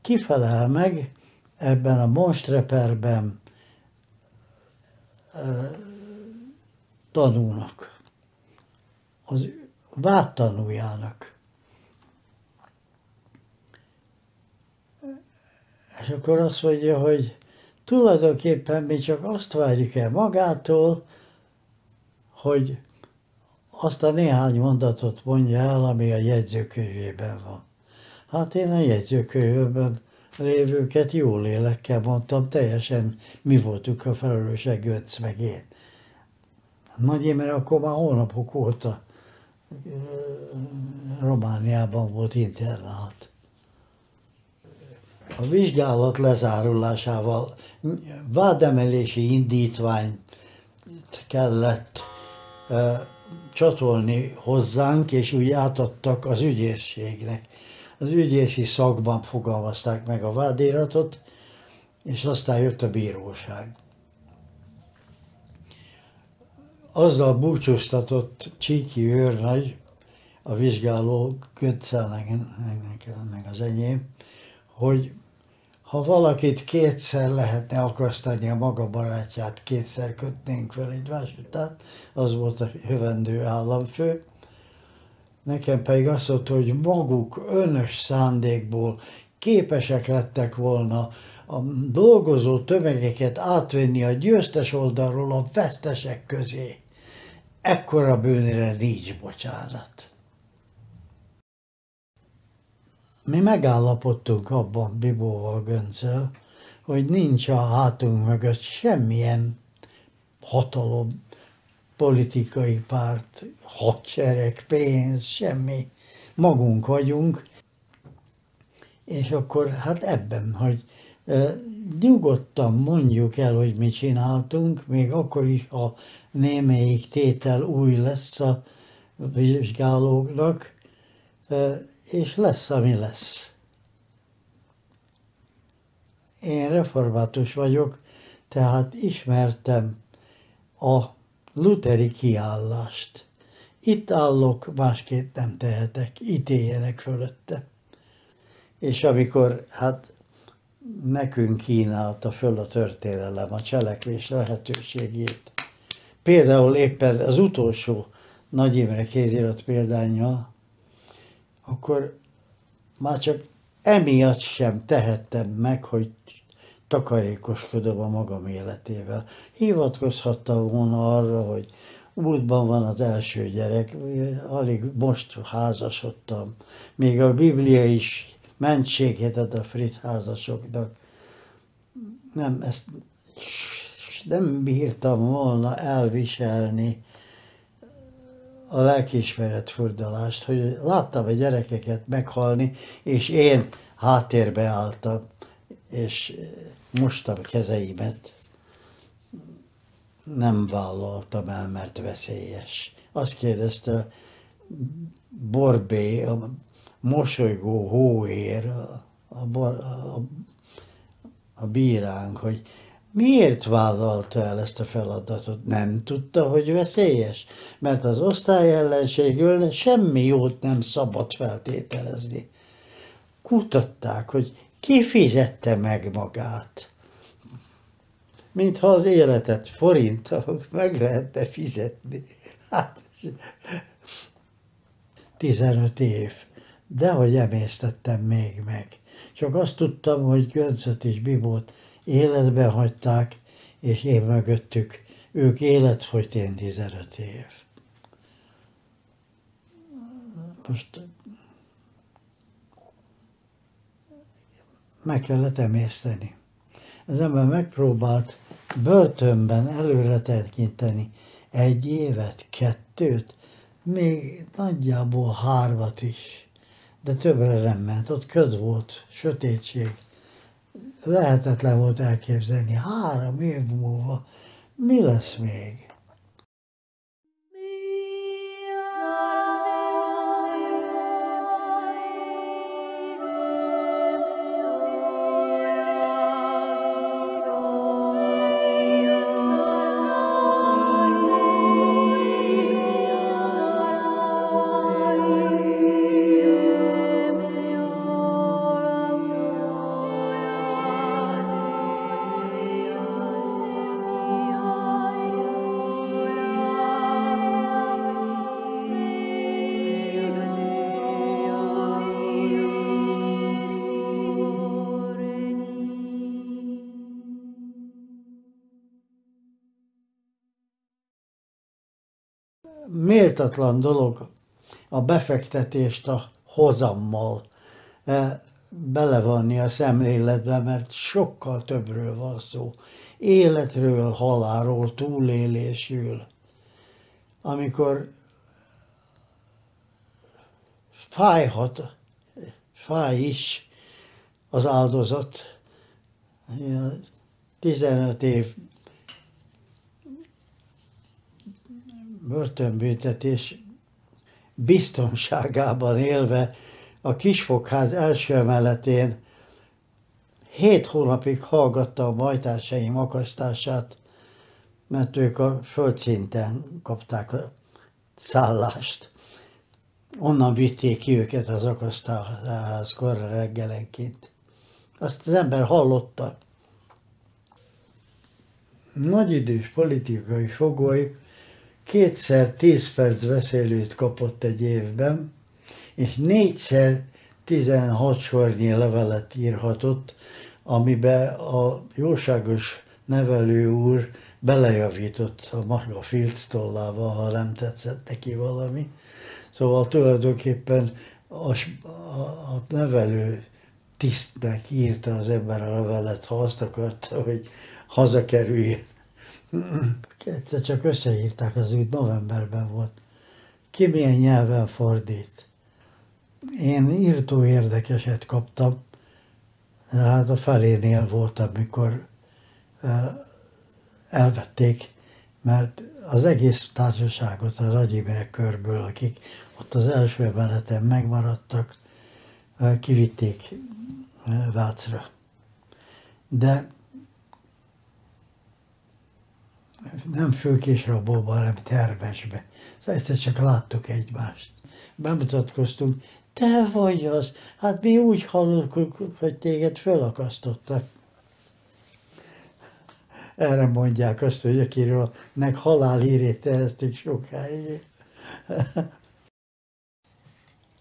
Kifelel meg ebben a monstreperben tanulnak, az vád tanuljának. És akkor azt mondja, hogy tulajdonképpen mi csak azt várjuk el magától, hogy azt a néhány mondatot mondja el, ami a jegyzőkönyvében van. Hát én a jegyzőkönyvben lévőket jó lélekkel mondtam, teljesen mi voltunk a felelősek, Götz meg én. Nagy mert akkor már hónapok óta Romániában volt internát. A vizsgálat lezárulásával vádemelési indítványt kellett csatolni hozzánk, és úgy átadtak az ügyészségnek. Az ügyészi szakban fogalmazták meg a vádiratot, és aztán jött a bíróság. Azzal búcsúztatott Csíki őrnagy, a vizsgáló Götzelnek, meg az enyém, hogy ha valakit kétszer lehetne akasztani a maga barátját, kétszer kötnénk fel egymás után, az volt a jövendő államfő. Nekem pedig azt mondta, hogy maguk önös szándékból képesek lettek volna a dolgozó tömegeket átvenni a győztes oldalról a vesztesek közé. Ekkora bűnre nincs bocsánat. Mi megállapodtunk abban Bibóval Göncel, hogy nincs a hátunk mögött semmilyen hatalom, politikai párt, hadsereg, pénz, semmi. Magunk vagyunk, és akkor hát ebben, hogy e, nyugodtan mondjuk el, hogy mit csináltunk, még akkor is, ha némelyik tétel új lesz a vizsgálóknak, és lesz, ami lesz. Én református vagyok, tehát ismertem a luteri kiállást. Itt állok, másképp nem tehetek, ítéljenek fölötte. És amikor hát nekünk kínálta föl a történelem a cselekvés lehetőségét. Például éppen az utolsó Nagy Imre kézirat példánya, akkor már csak emiatt sem tehettem meg, hogy takarékoskodom a magam életével. Hivatkozhattam volna arra, hogy útban van az első gyerek, alig most házasodtam. Még a Biblia is mentséget ad a frit házasoknak. Nem, ezt nem bírtam volna elviselni a lelkiismeret furdalást, hogy láttam a gyerekeket meghalni, és én háttérbe álltam, és mostam a kezeimet. Nem vállaltam el, mert veszélyes. Azt kérdezte Borbé, a mosolygó hóér, a, a, a, a bíránk, hogy miért vállalta el ezt a feladatot? Nem tudta, hogy veszélyes, mert az osztály ellenségről semmi jót nem szabad feltételezni. Kutatták, hogy ki fizette meg magát. Mintha az életet forinttal meg lehetne fizetni. Hát, 15 év. Dehogy emésztettem még meg. Csak azt tudtam, hogy Göncöt és Bibót életben hagyták, és én mögöttük. Ők én 15 év. Most meg kellett emészteni. Az ember megpróbált börtönben előre tekinteni egy évet, kettőt, még nagyjából hármat is, de többre nem ment. Ott köd volt, sötétség lehetetlen volt elképzelni. Három év múlva mi lesz még? Méltatlan dolog a befektetést a hozammal e, belevanni a szemléletbe, mert sokkal többről van szó. Életről, halálról, túlélésről. Amikor fájhat, fáj is az áldozat. 15 év börtönbüntetés biztonságában élve a Kisfokház első emeletén hét hónapig hallgatta a majtársaim akasztását, mert ők a földszinten kapták a szállást. Onnan vitték ki őket az akasztáház korra reggelenként. Azt az ember hallotta. Nagyidős politikai fogoly kétszer tíz perc beszélőt kapott egy évben, és négyszer 16 sornyi levelet írhatott, amiben a jóságos nevelő úr belejavított a maga filctollával, ha nem tetszett neki valami. Szóval tulajdonképpen a, a, a nevelő tisztnek írta az ember a levelet, ha azt akarta, hogy hazakerülj Egyszer csak összeírták az ügy, novemberben volt. Ki milyen nyelven fordít. Én írtó érdekeset kaptam, hát a felénél voltam, mikor elvették, mert az egész társaságot a Nagy körből, akik ott az első emeleten megmaradtak, kivitték Vácra. De nem főkésrabolba, hanem termesbe. Szóval egyszer csak láttuk egymást. Bemutatkoztunk, te vagy az. Hát mi úgy hallottuk, hogy téged felakasztottak. Erre mondják azt, hogy akiről nek halálírét terezték sokáig.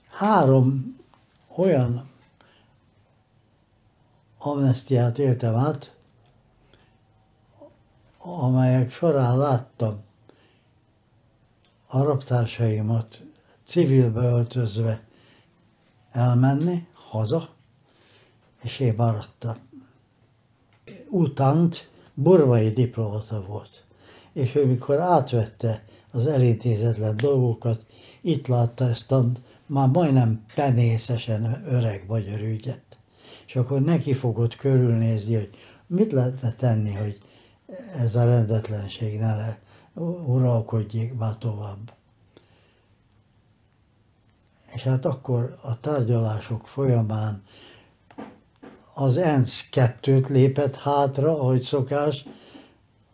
Három olyan amnestiát éltem át, amelyek során láttam a raptársaimat civilbe öltözve elmenni haza, és én maradtam. Utánt borvai diplomata volt, és ő mikor átvette az elintézetlen dolgokat, itt látta ezt a már majdnem penészesen öreg magyar ügyet. És akkor neki fogott körülnézni, hogy mit lehetne tenni, hogy ez a rendetlenség ne le, uralkodjék már tovább. És hát akkor a tárgyalások folyamán az ENSZ kettőt lépett hátra, ahogy szokás,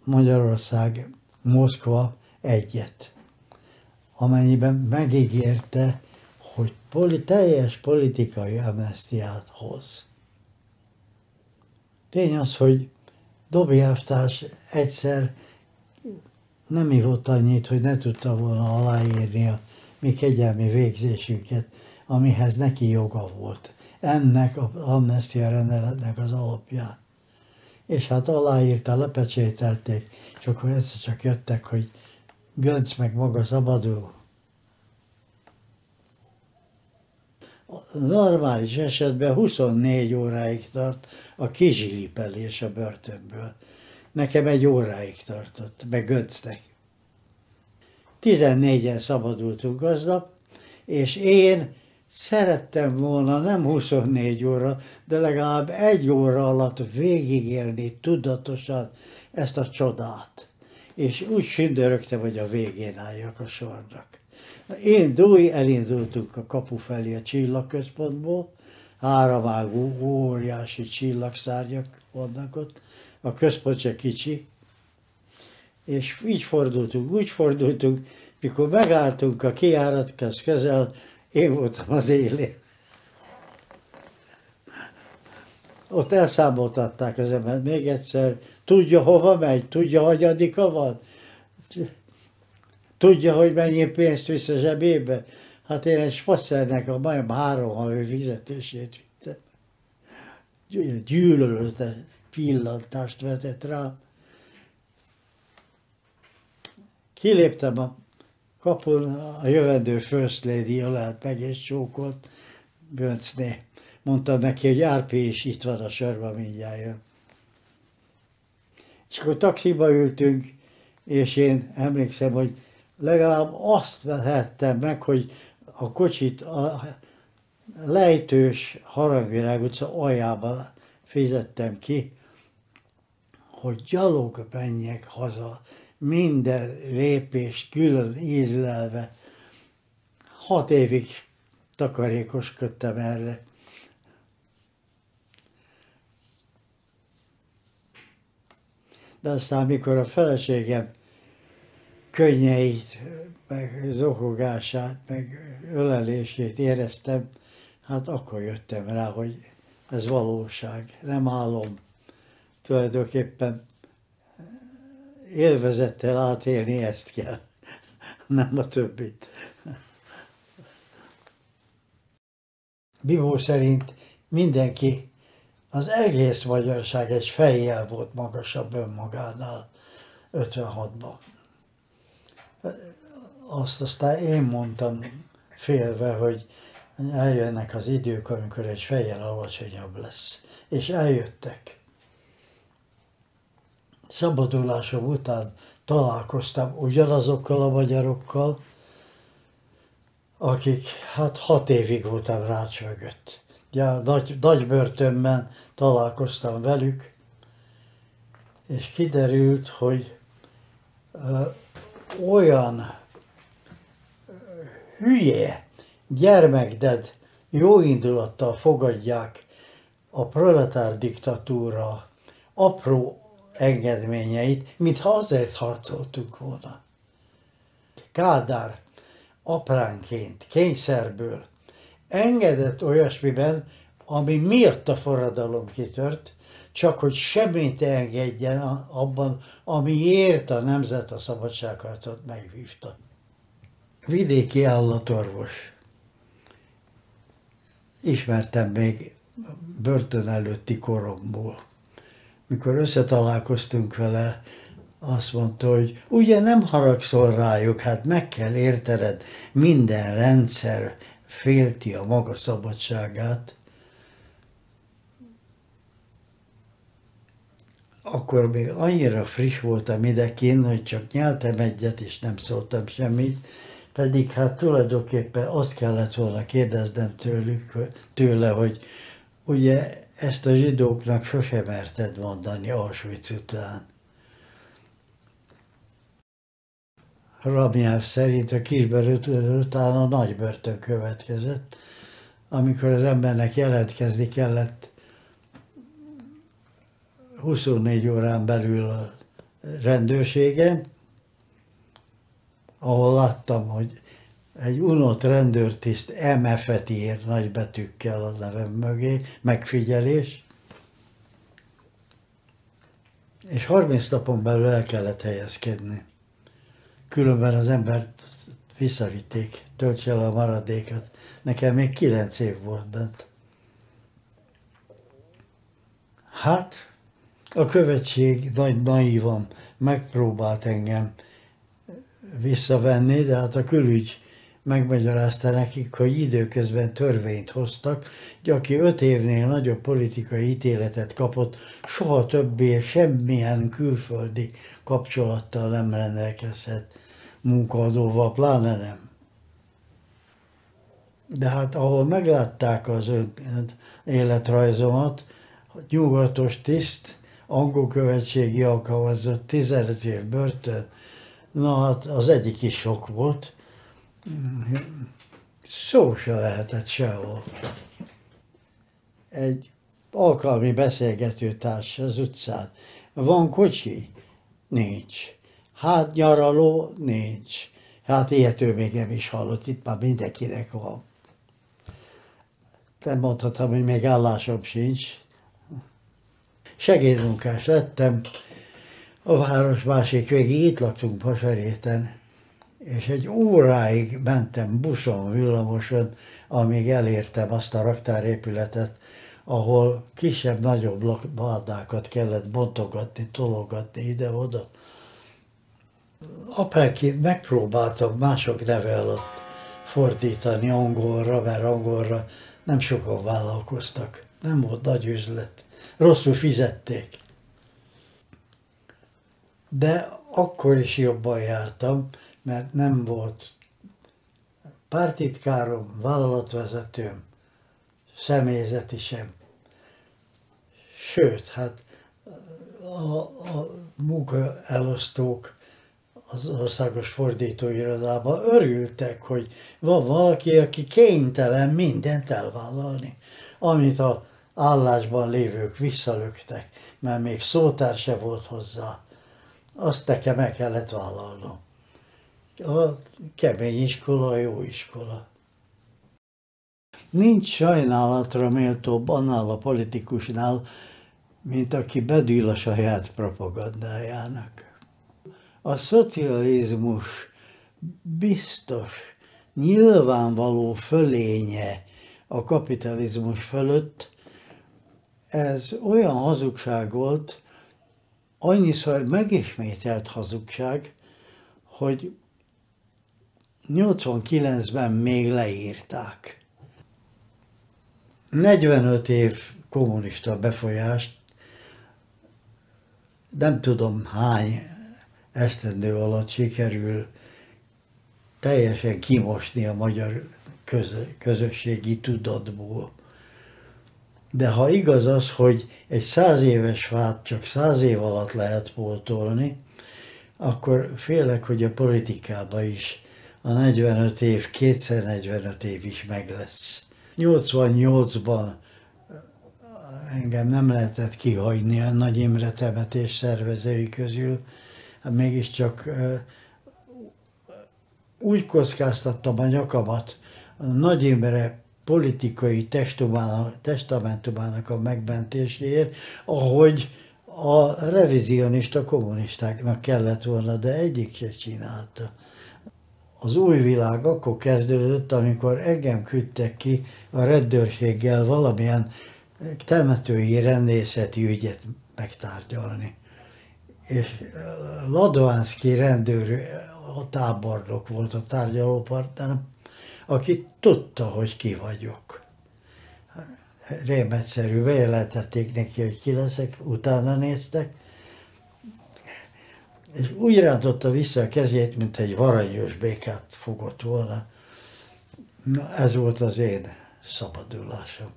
Magyarország, Moszkva egyet, amennyiben megígérte, hogy poli, teljes politikai amnestiát hoz. Tény az, hogy Dobi elvtárs egyszer nem ívott annyit, hogy ne tudta volna aláírni a mi kegyelmi végzésünket, amihez neki joga volt. Ennek az amnestia rendeletnek az alapján. És hát aláírta, lepecsételték, és akkor egyszer csak jöttek, hogy Gönc meg maga szabadul. Normális esetben 24 óráig tart a kizsilipelés a börtönből. Nekem egy óráig tartott, meg Göncnek. 14-en szabadultunk aznap, és én szerettem volna nem 24 óra, de legalább egy óra alatt végigélni tudatosan ezt a csodát. És úgy sündörögtem, hogy a végén álljak a sornak. Én, Dúj, elindultunk a kapu felé a csillagközpontból, háromágú, óriási csillagszárnyak vannak ott, a központ se kicsi, és így fordultunk, úgy fordultunk, mikor megálltunk a kiáratkáz közel, én voltam az élén. Ott elszámoltatták az ember még egyszer, tudja hova megy, tudja, hogy adika van. Tudja, hogy mennyi pénzt visz a zsebébe? Hát én egy spasszernek a majdnem három havi fizetését vittem. Gyűlölöte pillantást vetett rá. Kiléptem a kapun, a jövendő First Lady ölelt meg és csókolt Böncné. Mondtam neki, hogy Árpi is itt van a sorban, mindjárt jön. És akkor taxiba ültünk, és én emlékszem, hogy legalább azt vehettem meg, hogy a kocsit a lejtős Harangvirág utca aljában fizettem ki, hogy gyalog menjek haza, minden lépést külön ízlelve. Hat évig takarékosködtem erre. De aztán, mikor a feleségem könnyeit, meg zokogását, meg ölelését éreztem, hát akkor jöttem rá, hogy ez valóság, nem álom. Tulajdonképpen élvezettel átélni ezt kell, nem a többit. Bibó szerint mindenki, az egész magyarság egy fejjel volt magasabb önmagánál 56-ban azt aztán én mondtam félve, hogy eljönnek az idők, amikor egy fejjel alacsonyabb lesz. És eljöttek. Szabadulásom után találkoztam ugyanazokkal a magyarokkal, akik hát hat évig voltam rács mögött. Ja, nagy, nagy börtönben találkoztam velük, és kiderült, hogy olyan hülye gyermekded jó indulattal fogadják a proletár diktatúra apró engedményeit, mintha azért harcoltunk volna. Kádár apránként, kényszerből engedett olyasmiben, ami miatt a forradalom kitört, csak hogy semmit engedjen abban, amiért a nemzet a szabadságharcot megvívta. Vidéki állatorvos. Ismertem még börtön előtti koromból. Mikor összetalálkoztunk vele, azt mondta, hogy ugye nem haragszol rájuk, hát meg kell értened, minden rendszer félti a maga szabadságát. Akkor még annyira friss voltam idekén, hogy csak nyeltem egyet, és nem szóltam semmit, pedig hát tulajdonképpen azt kellett volna kérdeznem tőlük, tőle, hogy ugye ezt a zsidóknak sosem merted mondani Auschwitz után. Rabnyelv szerint a kisbörtön után a nagy börtön következett, amikor az embernek jelentkezni kellett 24 órán belül a rendőrségen, ahol láttam, hogy egy unott rendőrtiszt MF-et ír nagybetűkkel a nevem mögé, megfigyelés, és 30 napon belül el kellett helyezkedni. Különben az ember visszavitték, töltse el a maradékat. Nekem még 9 év volt bent. Hát, a követség nagy naívan megpróbált engem visszavenni, de hát a külügy megmagyarázta nekik, hogy időközben törvényt hoztak, hogy aki öt évnél nagyobb politikai ítéletet kapott, soha többé semmilyen külföldi kapcsolattal nem rendelkezhet munkaadóval, pláne nem. De hát ahol meglátták az ön életrajzomat, nyugatos tiszt, angol követségi alkalmazott 15 év börtön, na hát az egyik is sok volt, Szó se lehetett sehol. Egy alkalmi beszélgető társ az utcán. Van kocsi? Nincs. Hát nyaraló? Nincs. Hát ilyető még nem is hallott, itt már mindenkinek van. Nem mondhatom, hogy még állásom sincs. Segédmunkás lettem. A város másik végig itt laktunk Pasaréten és egy óráig mentem buszon, villamoson, amíg elértem azt a raktárépületet, ahol kisebb-nagyobb ládákat kellett bontogatni, tologatni ide-oda. Apáként megpróbáltam mások neve alatt fordítani angolra, mert angolra nem sokan vállalkoztak. Nem volt nagy üzlet. Rosszul fizették. De akkor is jobban jártam, mert nem volt pártitkárom, vállalatvezetőm, személyzeti sem. Sőt, hát a, a munkaelosztók az országos fordítóirodában örültek, hogy van valaki, aki kénytelen mindent elvállalni, amit a állásban lévők visszalöktek, mert még szótár se volt hozzá. Azt nekem meg kellett vállalnom a kemény iskola, a jó iskola. Nincs sajnálatra méltóbb annál a politikusnál, mint aki bedül a saját propagandájának. A szocializmus biztos, nyilvánvaló fölénye a kapitalizmus fölött, ez olyan hazugság volt, annyiszor megismételt hazugság, hogy 89-ben még leírták. 45 év kommunista befolyást, nem tudom hány esztendő alatt sikerül teljesen kimosni a magyar közösségi tudatból. De ha igaz az, hogy egy száz éves fát csak száz év alatt lehet pótolni, akkor félek, hogy a politikába is a 45 év, kétszer 45 év is meg lesz. 88-ban engem nem lehetett kihagyni a Nagy Imre temetés szervezői közül, hát mégiscsak úgy kockáztattam a nyakamat, a Nagy Imre politikai testamentumának a megmentéséért, ahogy a revizionista kommunistáknak kellett volna, de egyik se csinálta. Az új világ akkor kezdődött, amikor engem küldtek ki a rendőrséggel valamilyen temetői rendészeti ügyet megtárgyalni. És Ladvánszki rendőr, a tábornok volt a tárgyalópartnerem, aki tudta, hogy ki vagyok. Rémetszerű, bejelentették neki, hogy ki leszek, utána néztek, és úgy rántotta vissza a kezét, mint egy varanyos békát fogott volna. Na, ez volt az én szabadulásom.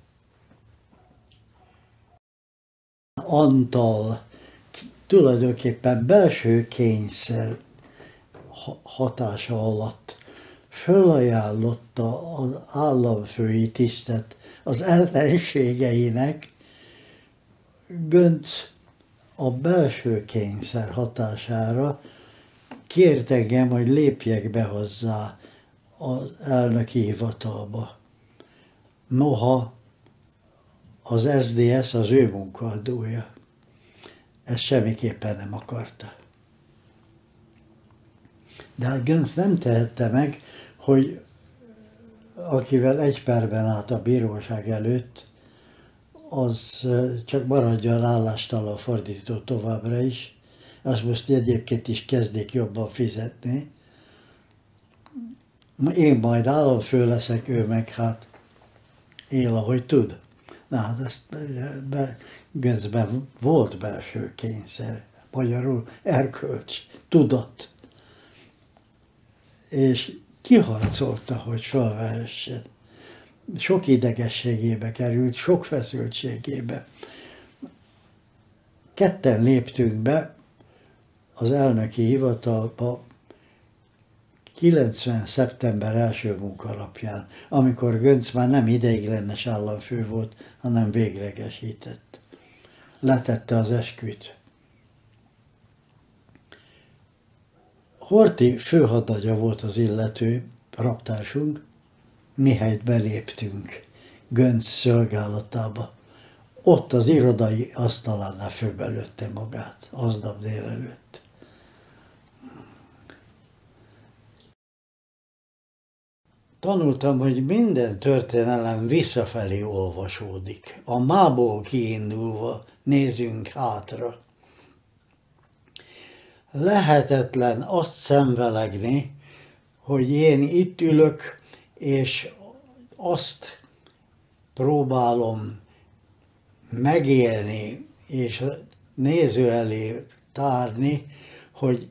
Antal tulajdonképpen belső kényszer hatása alatt fölajánlotta az államfői tisztet az ellenségeinek, Gönc a belső kényszer hatására kért engem, hogy lépjek be hozzá az elnöki hivatalba. Noha az SDS az ő munkaadója. Ezt semmiképpen nem akarta. De hát Gönc nem tehette meg, hogy akivel egy perben állt a bíróság előtt, az csak maradjon állástalan fordító továbbra is. Azt most egyébként is kezdik jobban fizetni. Én majd államfő leszek, ő meg hát él, ahogy tud. Na hát ezt be, Göncben volt belső kényszer, magyarul erkölcs, tudat. És kiharcolta, hogy felvehessen. Sok idegességébe került, sok feszültségébe. Ketten léptünk be az elnöki hivatalba 90. szeptember első munkalapján, amikor Gönc már nem ideiglenes államfő volt, hanem véglegesített. Letette az esküt. Horti főhadnagya volt az illető, raptársunk, mihelyt beléptünk Gönc szolgálatába. Ott az irodai asztalánál főbelőtte magát, aznap délelőtt. Tanultam, hogy minden történelem visszafelé olvasódik. A mából kiindulva nézünk hátra lehetetlen azt szemvelegni, hogy én itt ülök, és azt próbálom megélni, és néző elé tárni, hogy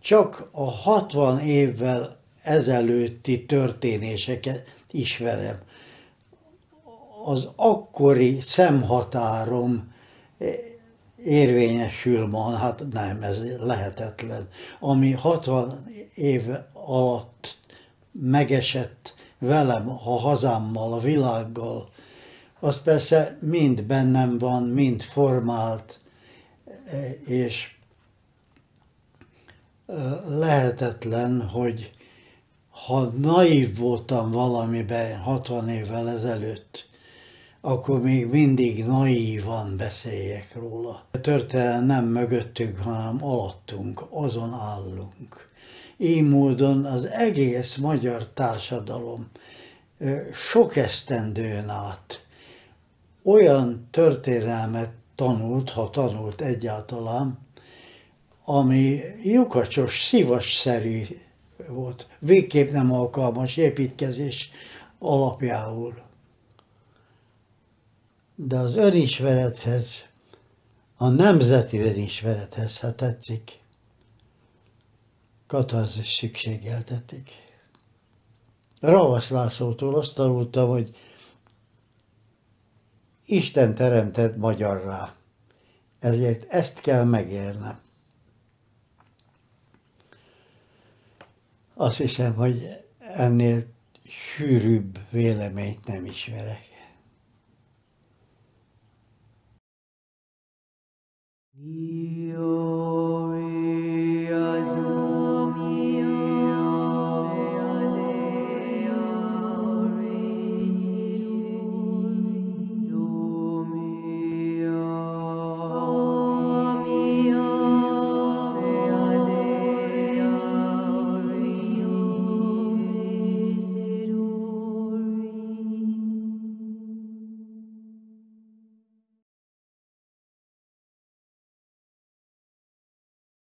csak a 60 évvel ezelőtti történéseket ismerem. Az akkori szemhatárom érvényesül ma, hát nem, ez lehetetlen. Ami 60 év alatt megesett velem, a hazámmal, a világgal, az persze mind bennem van, mind formált, és lehetetlen, hogy ha naív voltam valamiben 60 évvel ezelőtt, akkor még mindig naívan beszéljek róla. A történelem nem mögöttünk, hanem alattunk, azon állunk. Így módon az egész magyar társadalom sok esztendőn át olyan történelmet tanult, ha tanult egyáltalán, ami lyukacsos, szívasszerű volt, végképp nem alkalmas építkezés alapjául de az önismerethez, a nemzeti önismerethez, ha tetszik, katarzis szükségeltetik. Ravasz Lászlótól azt tanultam, hogy Isten teremtett magyarrá, ezért ezt kell megélnem. Azt hiszem, hogy ennél sűrűbb véleményt nem ismerek. Neo